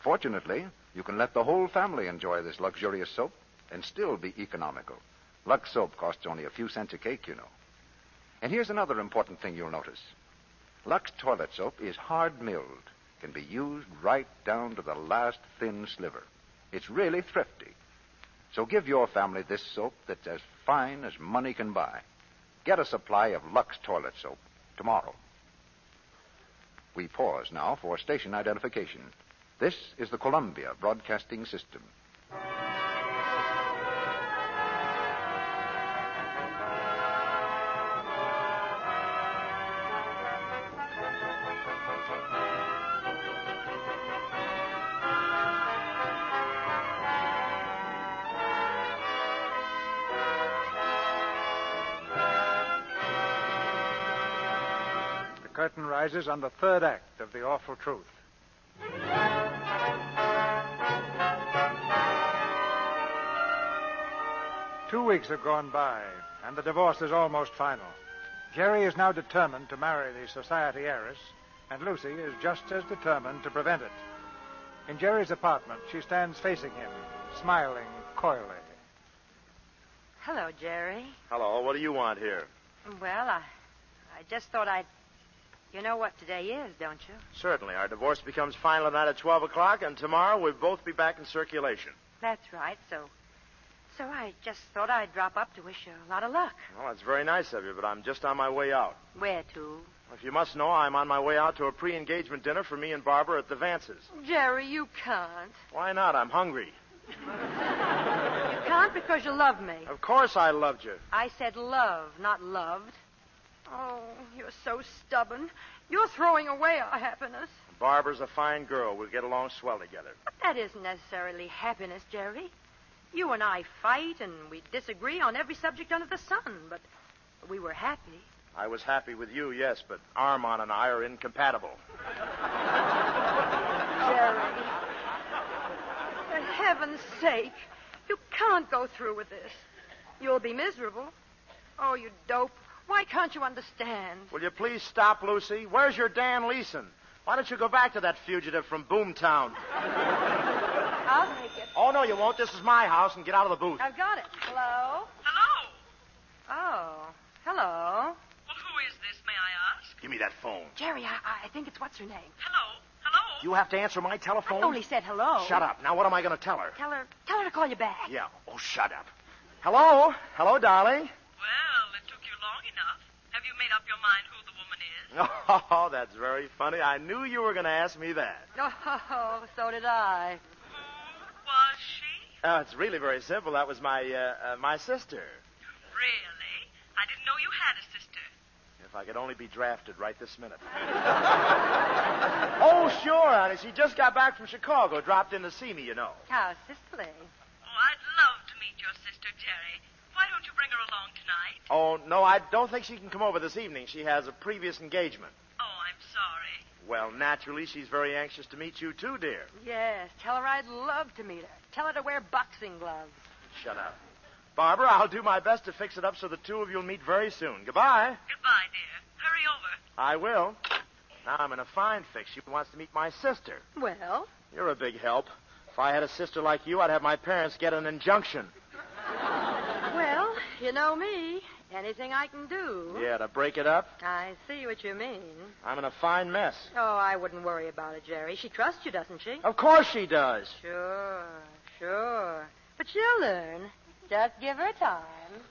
Fortunately, you can let the whole family enjoy this luxurious soap and still be economical. Lux soap costs only a few cents a cake, you know. And here's another important thing you'll notice. Lux toilet soap is hard milled, can be used right down to the last thin sliver. It's really thrifty. So give your family this soap that's as fine as money can buy. Get a supply of Lux toilet soap tomorrow. We pause now for station identification. This is the Columbia Broadcasting System. Curtain rises on the third act of The Awful Truth. Two weeks have gone by, and the divorce is almost final. Jerry is now determined to marry the society heiress, and Lucy is just as determined to prevent it. In Jerry's apartment, she stands facing him, smiling coyly. Hello, Jerry. Hello, what do you want here? Well, I, I just thought I'd. You know what today is, don't you? Certainly. Our divorce becomes final tonight at 12 o'clock, and tomorrow we'll both be back in circulation. That's right. So, so I just thought I'd drop up to wish you a lot of luck. Well, that's very nice of you, but I'm just on my way out. Where to? If you must know, I'm on my way out to a pre engagement dinner for me and Barbara at the Vances. Jerry, you can't. Why not? I'm hungry. You can't can't because you love me. Of course I loved you. I said love, not loved. Oh, you're so stubborn. You're throwing away our happiness. Barbara's a fine girl. We'll get along swell together. But that isn't necessarily happiness, Jerry. You and I fight and we disagree on every subject under the sun, but we were happy. I was happy with you, yes, but Armand and I are incompatible. Jerry. For heaven's sake, you can't go through with this. You'll be miserable. Oh, you dope. Why can't you understand? Will you please stop, Lucy? Where's your Dan Leeson? Why don't you go back to that fugitive from Boomtown? I'll take it. Oh, no, you won't. This is my house, and get out of the booth. I've got it. Hello? Hello? Oh, hello. Well, who is this, may I ask? Give me that phone. Jerry, I, I think it's what's her name. Hello? Hello? You have to answer my telephone? I only said hello. Shut up. Now, what am I going to tell her? Tell her, tell her to call you back. Yeah. Oh, shut up. Hello? Hello, darling? Well, it took you long enough. Have you made up your mind who the woman is? (laughs) Oh, that's very funny. I knew you were going to ask me that. (laughs) Oh, so did I. Who was she? Oh, it's really very simple. That was my uh, uh, my sister. Really? I didn't know you had a sister. If I could only be drafted right this minute. (laughs) oh, sure, honey. She just got back from Chicago. Dropped in to see me, you know. How sisterly. Oh, I'd love to meet your sister, Jerry. Why don't you bring her along tonight? Oh, no, I don't think she can come over this evening. She has a previous engagement. Oh, I'm sorry. Well, naturally, she's very anxious to meet you, too, dear. Yes, tell her I'd love to meet her. Tell her to wear boxing gloves. Shut up. Barbara, I'll do my best to fix it up so the two of you'll meet very soon. Goodbye. Goodbye, dear. Hurry over. I will. Now I'm in a fine fix. She wants to meet my sister. Well, You're a big help. If I had a sister like you, I'd have my parents get an injunction. You know me. Anything I can do. Yeah, to break it up. I see what you mean. I'm in a fine mess. Oh, I wouldn't worry about it, Jerry. She trusts you, doesn't she? Of course she does. Sure, sure. But she'll learn. Just give her time.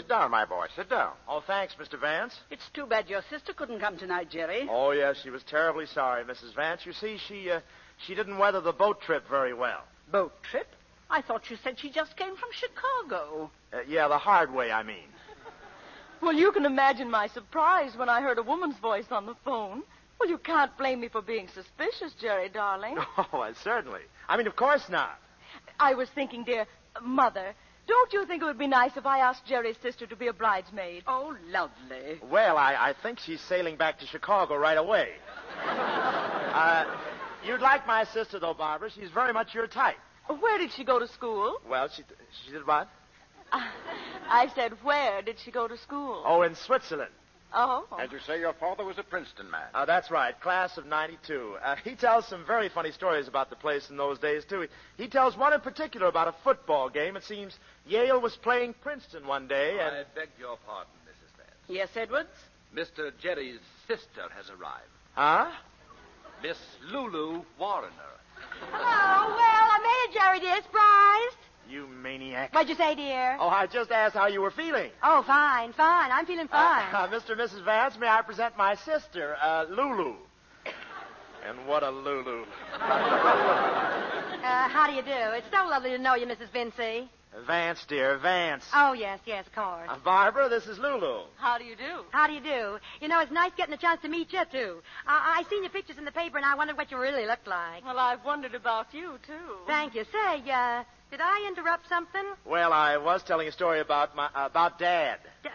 Sit down, my boy. Sit down. Oh, thanks, Mr. Vance. It's too bad your sister couldn't come tonight, Jerry. Oh, yes, she was terribly sorry, Mrs. Vance. You see, she uh, she didn't weather the boat trip very well. Boat trip? I thought you said she just came from Chicago. Uh, yeah, the hard way, I mean. Well, you can imagine my surprise when I heard a woman's voice on the phone. Well, you can't blame me for being suspicious, Jerry, darling. (laughs) Oh, certainly. I mean, of course not. I was thinking, dear, Mother, don't you think it would be nice if I asked Jerry's sister to be a bridesmaid? Oh, lovely. Well, I, I think she's sailing back to Chicago right away. (laughs) uh, you'd like my sister, though, Barbara. She's very much your type. Where did she go to school? Well, she she did what? (laughs) I said, where did she go to school? Oh, in Switzerland. Oh. And you say your father was a Princeton man. Uh, that's right, class of 92. Uh, he tells some very funny stories about the place in those days, too. He, he tells one in particular about a football game. It seems Yale was playing Princeton one day, and... I beg your pardon, Mrs. Vance. Yes, Edwards? Mr. Jerry's sister has arrived. Huh? Miss Lulu Warrener. Hello. Well, I made it, Jerry, dear. Surprised. You maniac. What'd you say, dear? Oh, I just asked how you were feeling. Oh, fine, fine. I'm feeling fine. Uh, uh, Mr. and Mrs. Vance, may I present my sister, uh, Lulu? And what a Lulu. (laughs) Uh, how do you do? It's so lovely to know you, Mrs. Vincy. Vance, dear, Vance. Oh, yes, yes, of course. Uh, Barbara, this is Lulu. How do you do? How do you do? You know, it's nice getting a chance to meet you, too. I, I seen your pictures in the paper, and I wondered what you really looked like. Well, I've wondered about you, too. Thank you. Say, uh, did I interrupt something? Well, I was telling a story about my about Dad. D-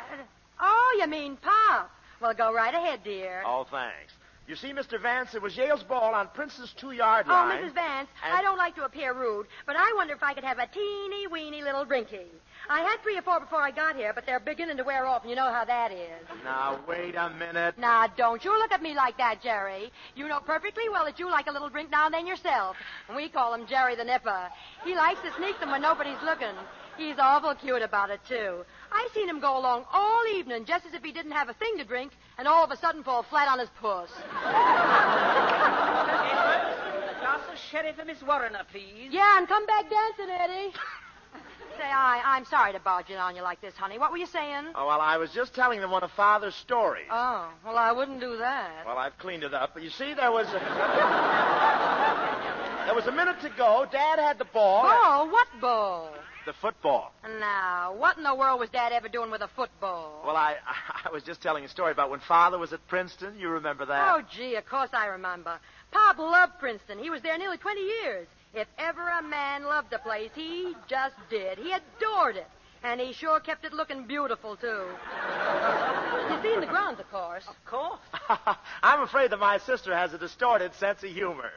oh, you mean Pop. Well, go right ahead, dear. Oh, thanks. You see, Mr. Vance, it was Yale's ball on Prince's two-yard oh, line. Oh. Mrs. Vance, and- I don't like to appear rude, but I wonder if I could have a teeny weeny little drinky. I had three or four before I got here, but they're beginning to wear off, and you know how that is. Now, wait a minute. Now, don't you look at me like that, Jerry. You know perfectly well that you like a little drink now and then yourself. And we call him Jerry the Nipper. He likes to sneak them when nobody's looking. He's awful cute about it, too. I seen him go along all evening just as if he didn't have a thing to drink, and all of a sudden fall flat on his puss. (laughs) Glass of sherry for Miss Warrener, please. Yeah, and come back dancing, Eddie. (laughs) Say, I, I'm sorry to barge in on you like this, honey. What were you saying? Oh, well, I was just telling them one of Father's stories. Oh, well, I wouldn't do that. Well, I've cleaned it up. But you see, there was a... (laughs) there was a minute to go. Dad had the ball. Ball? What ball? The football. Now, what in the world was Dad ever doing with a football? Well, I (laughs) I was just telling a story about when Father was at Princeton. You remember that? Oh, gee, of course I remember. Pop loved Princeton. He was there nearly 20 years. If ever a man loved a place, he just did. He adored it. And he sure kept it looking beautiful, too. (laughs) You've seen the grounds, of course. Of course. (laughs) I'm afraid that my sister has a distorted sense of humor.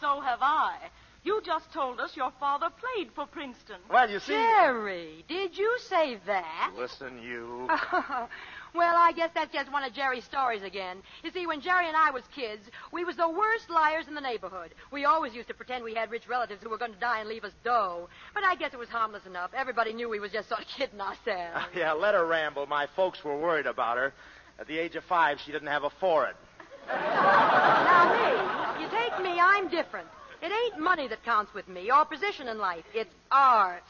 So have I. You just told us your father played for Princeton. Well, you see. Jerry, did you say that? Listen, you. (laughs) well, I guess that's just one of Jerry's stories again. You see, when Jerry and I was kids, we was the worst liars in the neighborhood. We always used to pretend we had rich relatives who were going to die and leave us dough. But I guess it was harmless enough. Everybody knew we was just sort of kidding ourselves. (laughs) yeah, let her ramble. My folks were worried about her. At the age of five, she didn't have a forehead. (laughs) now, me, you take me, I'm different. It ain't money that counts with me or position in life. It's art.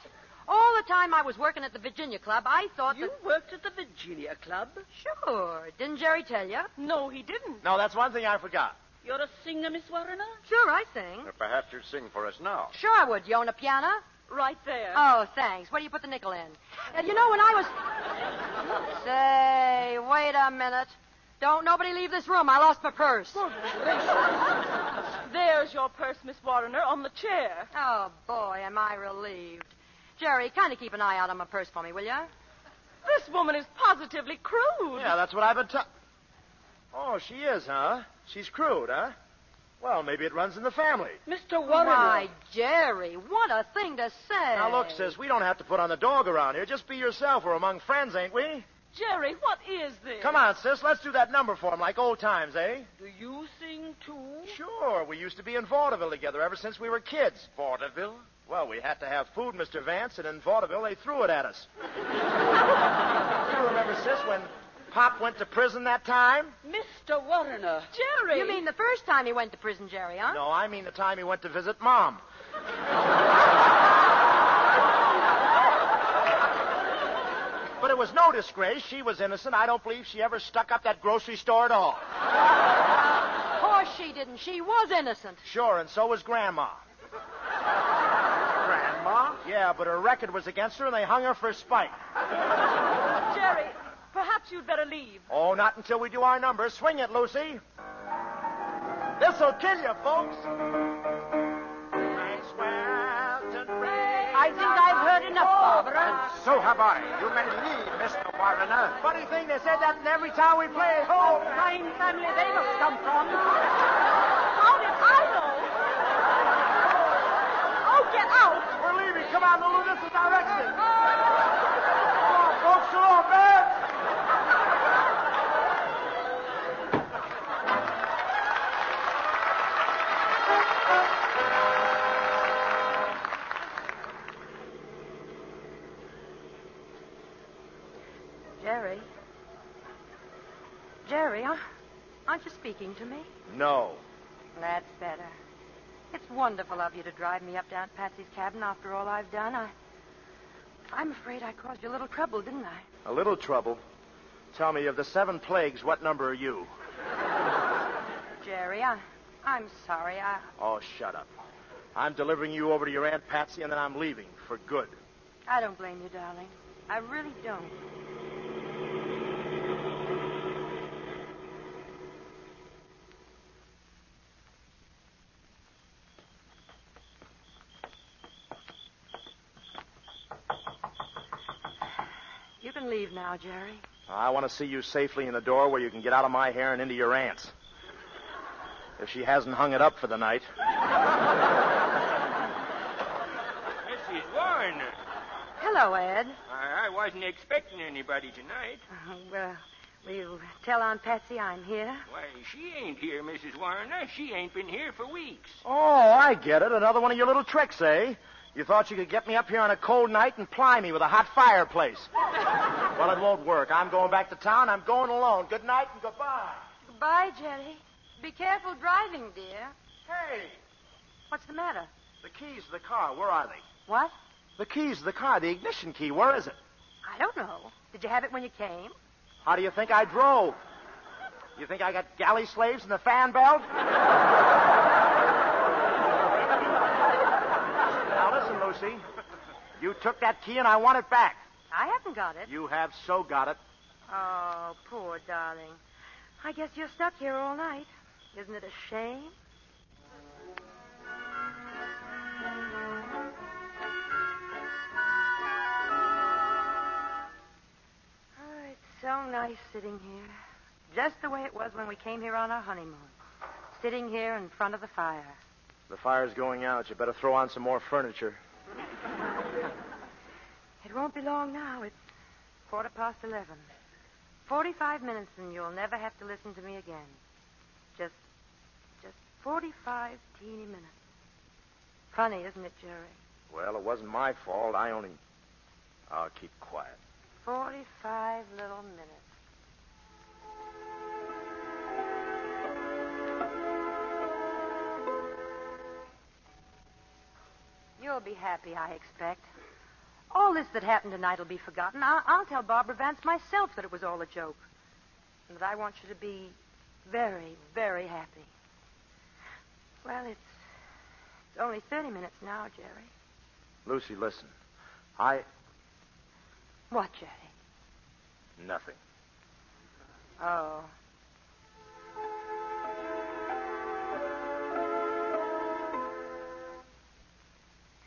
All the time I was working at the Virginia Club, I thought You that... worked at the Virginia Club? Sure. Didn't Jerry tell you? No, he didn't. No, that's one thing I forgot. You're a singer, Miss Warrener? Sure, I sing. Perhaps you'd sing for us now. Sure I would. You own a piano? Right there. Oh, thanks. Where do you put the nickel in? Uh, you know, when I was... (laughs) Say, wait a minute. Don't nobody leave this room. I lost my purse. There's your purse, Miss Warrener, on the chair. Oh, boy, am I relieved. Jerry, kind of keep an eye out on my purse for me, will you? This woman is positively crude. Yeah, that's what I've been telling. Oh, she is, huh? She's crude, huh? Well, maybe it runs in the family. Mr. Warrener. My, Jerry, what a thing to say. Now, look, sis, we don't have to put on the dog around here. Just be yourself. We're among friends, ain't we? Jerry, what is this? Come on, sis. Let's do that number for him like old times, eh? Do you sing too? Sure. We used to be in vaudeville together ever since we were kids. Vaudeville? Well, we had to have food, Mr. Vance, and in vaudeville they threw it at us. (laughs) you remember, sis, when Pop went to prison that time? Mr. Warrener. Jerry. You mean the first time he went to prison, Jerry, huh? No, I mean the time he went to visit Mom. (laughs) But it was no disgrace. She was innocent. I don't believe she ever stuck up that grocery store at all. Of course she didn't. She was innocent. Sure, and so was Grandma. Grandma? Yeah, but her record was against her, and they hung her for spite. Jerry, perhaps you'd better leave. Oh, not until we do our number. Swing it, Lucy. This'll kill you, folks. I think I've heard enough, Barbara. So have I. You may leave, Mr. Warrener. Funny thing, they said that in every town we play. Oh, fine family they must come from. (laughs) How did I know? (laughs) Oh, get out. We're leaving. Come on, Lulu. This is our exit. Oh. Come on, folks. So long, man. Speaking to me? No. That's better. It's wonderful of you to drive me up to Aunt Patsy's cabin after all I've done. I, I'm afraid I caused you a little trouble, didn't I? A little trouble. Tell me, of the seven plagues, what number are you? (laughs) Jerry, I, I'm sorry. I, Oh, shut up. I'm delivering you over to your Aunt Patsy, and then I'm leaving for good. I don't blame you, darling. I really don't. Can leave now, Jerry. I want to see you safely in the door where you can get out of my hair and into your aunt's. If she hasn't hung it up for the night. Mrs. Warner. Hello, Ed. I, I wasn't expecting anybody tonight. Uh, well, will you tell Aunt Patsy I'm here? Why, she ain't here, Mrs. Warner. She ain't been here for weeks. Oh, I get it. Another one of your little tricks, eh? You thought you could get me up here on a cold night and ply me with a hot fireplace. well, it won't work. I'm going back to town. I'm going alone. Good night and goodbye. Goodbye, Jerry. Be careful driving, dear. Hey, What's the matter? the keys to the car, where are they? What? The keys to the car, the ignition key, where is it? I don't know. Did you have it when you came? How do you think I drove? You think I got galley slaves in the fan belt? (laughs) now Lucy. You took that key and I want it back. I haven't got it. You have so got it. Oh, poor darling. I guess you're stuck here all night. Isn't it a shame? Oh, it's so nice sitting here. Just the way it was when we came here on our honeymoon. Sitting here in front of the fire. The fire's going out. You better throw on some more furniture. (laughs) It won't be long now. It's quarter past eleven. Forty-five minutes and you'll never have to listen to me again. Just, just forty-five teeny minutes. Funny, isn't it, Jerry? Well, it wasn't my fault. I only. I'll keep quiet. Forty-five little minutes. You'll be happy, I expect. All this that happened tonight will be forgotten. I'll, I'll tell Barbara Vance myself that it was all a joke. And that I want you to be very, very happy. Well, it's, it's only 30 minutes now, Jerry. Lucy, listen. I. What, Jerry? Nothing. Oh.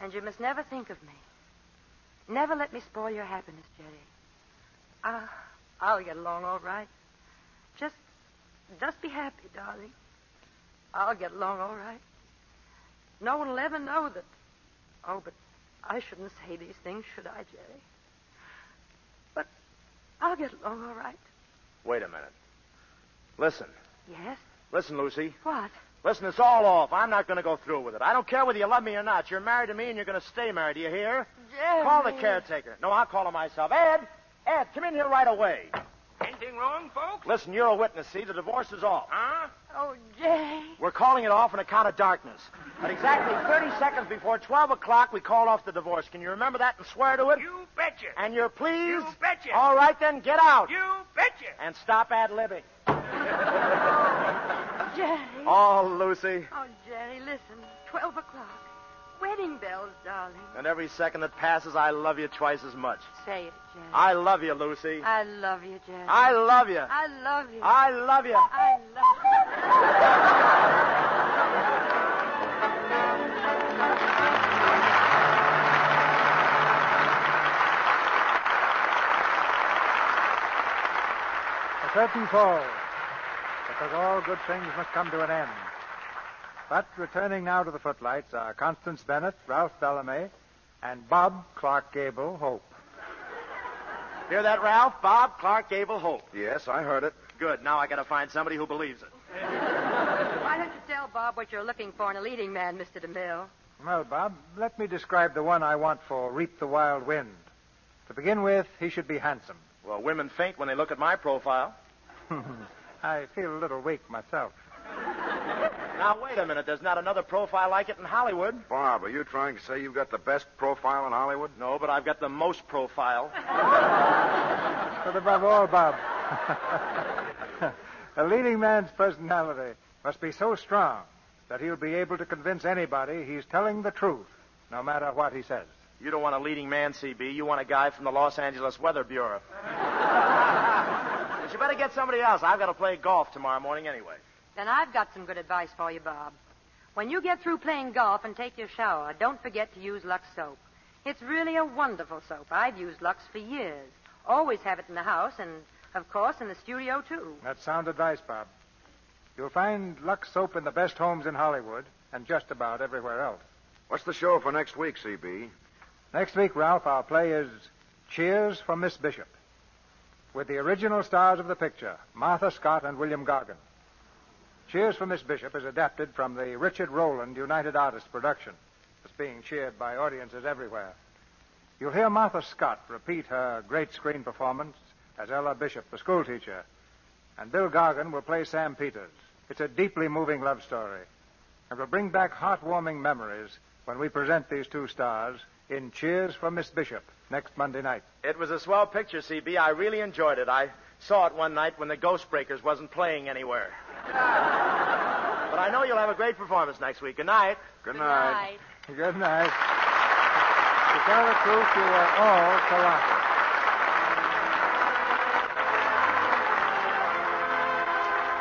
And you must never think of me. Never let me spoil your happiness, Jerry. Ah, I'll get along all right. Just, just be happy, darling. I'll get along all right. No one will ever know that. Oh, but I shouldn't say these things, should I, Jerry? But I'll get along all right. Wait a minute. Listen. Yes? Listen, Lucy. What? Listen, it's all off. I'm not going to go through with it. I don't care whether you love me or not. You're married to me and you're going to stay married. Do you hear? Jerry. Call the caretaker. No, I'll call him myself. Ed! Ed, come in here right away. Anything wrong, folks? Listen, you're a witness, see? The divorce is off. Huh? Oh, Jerry. We're calling it off on account of darkness. At exactly 30 seconds before 12 o'clock, we called off the divorce. Can you remember that and swear to it? You betcha. And you're pleased? You betcha. All right, then, get out. You betcha. And stop ad-libbing. (laughs) Jerry. Oh, Lucy. Oh, Jerry, listen. Twelve o'clock. Wedding bells, darling. And every second that passes, I love you twice as much. Say it, Jerry. I love you, Lucy. I love you, Jerry. I love you. I love you. I love you. I love The curtain falls, because all good things must come to an end. But returning now to the footlights are Constance Bennett, Ralph Bellamy, and Bob Clark Gable Hope. Hear that, Ralph? Bob Clark Gable Hope. Yes, I heard it. Good. Now I got to find somebody who believes it. Why don't you tell Bob what you're looking for in a leading man, Mr. DeMille? Well, Bob, let me describe the one I want for Reap the Wild Wind. To begin with, he should be handsome. Well, women faint when they look at my profile. (laughs) I feel a little weak myself. Now, wait a minute. There's not another profile like it in Hollywood. Bob, are you trying to say you've got the best profile in Hollywood? No, but I've got the most profile. (laughs) But above all, Bob, (laughs) a leading man's personality must be so strong that he'll be able to convince anybody he's telling the truth, no matter what he says. You don't want a leading man, CB. You want a guy from the Los Angeles Weather Bureau. But you better get somebody else. I've got to play golf tomorrow morning anyway. Then I've got some good advice for you, Bob. When you get through playing golf and take your shower, don't forget to use Lux soap. It's really a wonderful soap. I've used Lux for years. Always have it in the house and, of course, in the studio, too. That's sound advice, Bob. You'll find Lux soap in the best homes in Hollywood and just about everywhere else. What's the show for next week, CB? Next week, Ralph, our play is Cheers for Miss Bishop, with the original stars of the picture, Martha Scott and William Gargan. Cheers for Miss Bishop is adapted from the Richard Rowland United Artists production. It's being cheered by audiences everywhere. You'll hear Martha Scott repeat her great screen performance as Ella Bishop, the schoolteacher, and Bill Gargan will play Sam Peters. It's a deeply moving love story, and will bring back heartwarming memories when we present these two stars in Cheers for Miss Bishop next Monday night. It was a swell picture, CB. I really enjoyed it. I saw it one night when the Ghost Breakers wasn't playing anywhere. but I know you'll have a great performance next week. Good night. Good night. Good night. To tell the truth, you are all cooperative.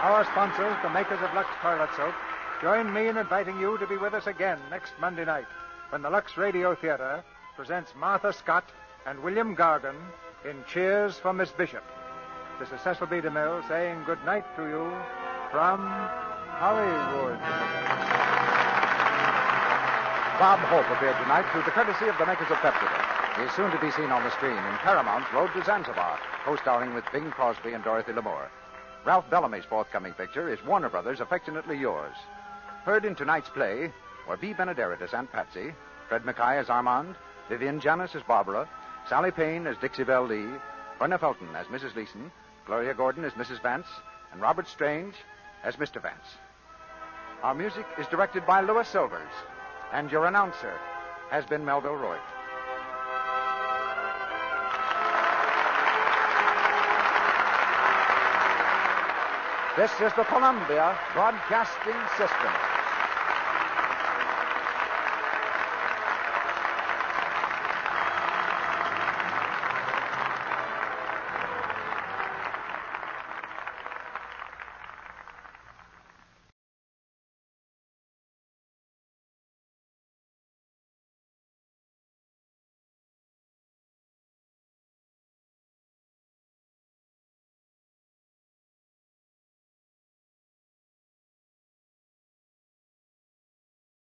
Our sponsors, the makers of Lux Toilet Soap, join me in inviting you to be with us again next Monday night when the Lux Radio Theater presents Martha Scott and William Gargan in Cheers for Miss Bishop. This is Cecil B. DeMille saying good night to you from Hollywood. Bob Hope appeared tonight through the courtesy of the makers of Pepsi. He is soon to be seen on the screen in Paramount's Road to Zanzibar, co-starring with Bing Crosby and Dorothy Lamour. Ralph Bellamy's forthcoming picture is Warner Brothers' Affectionately Yours. Heard in tonight's play were Bea Benaderet as Aunt Patsy, Fred MacKaye as Armand, Vivian Janis as Barbara, Sally Payne as Dixie Belle Lee, Verna Felton as Mrs. Leeson, Gloria Gordon as Mrs. Vance, and Robert Strange as Mr. Vance. Our music is directed by Louis Silvers, and your announcer has been Melville Ruick. This is the Columbia Broadcasting System.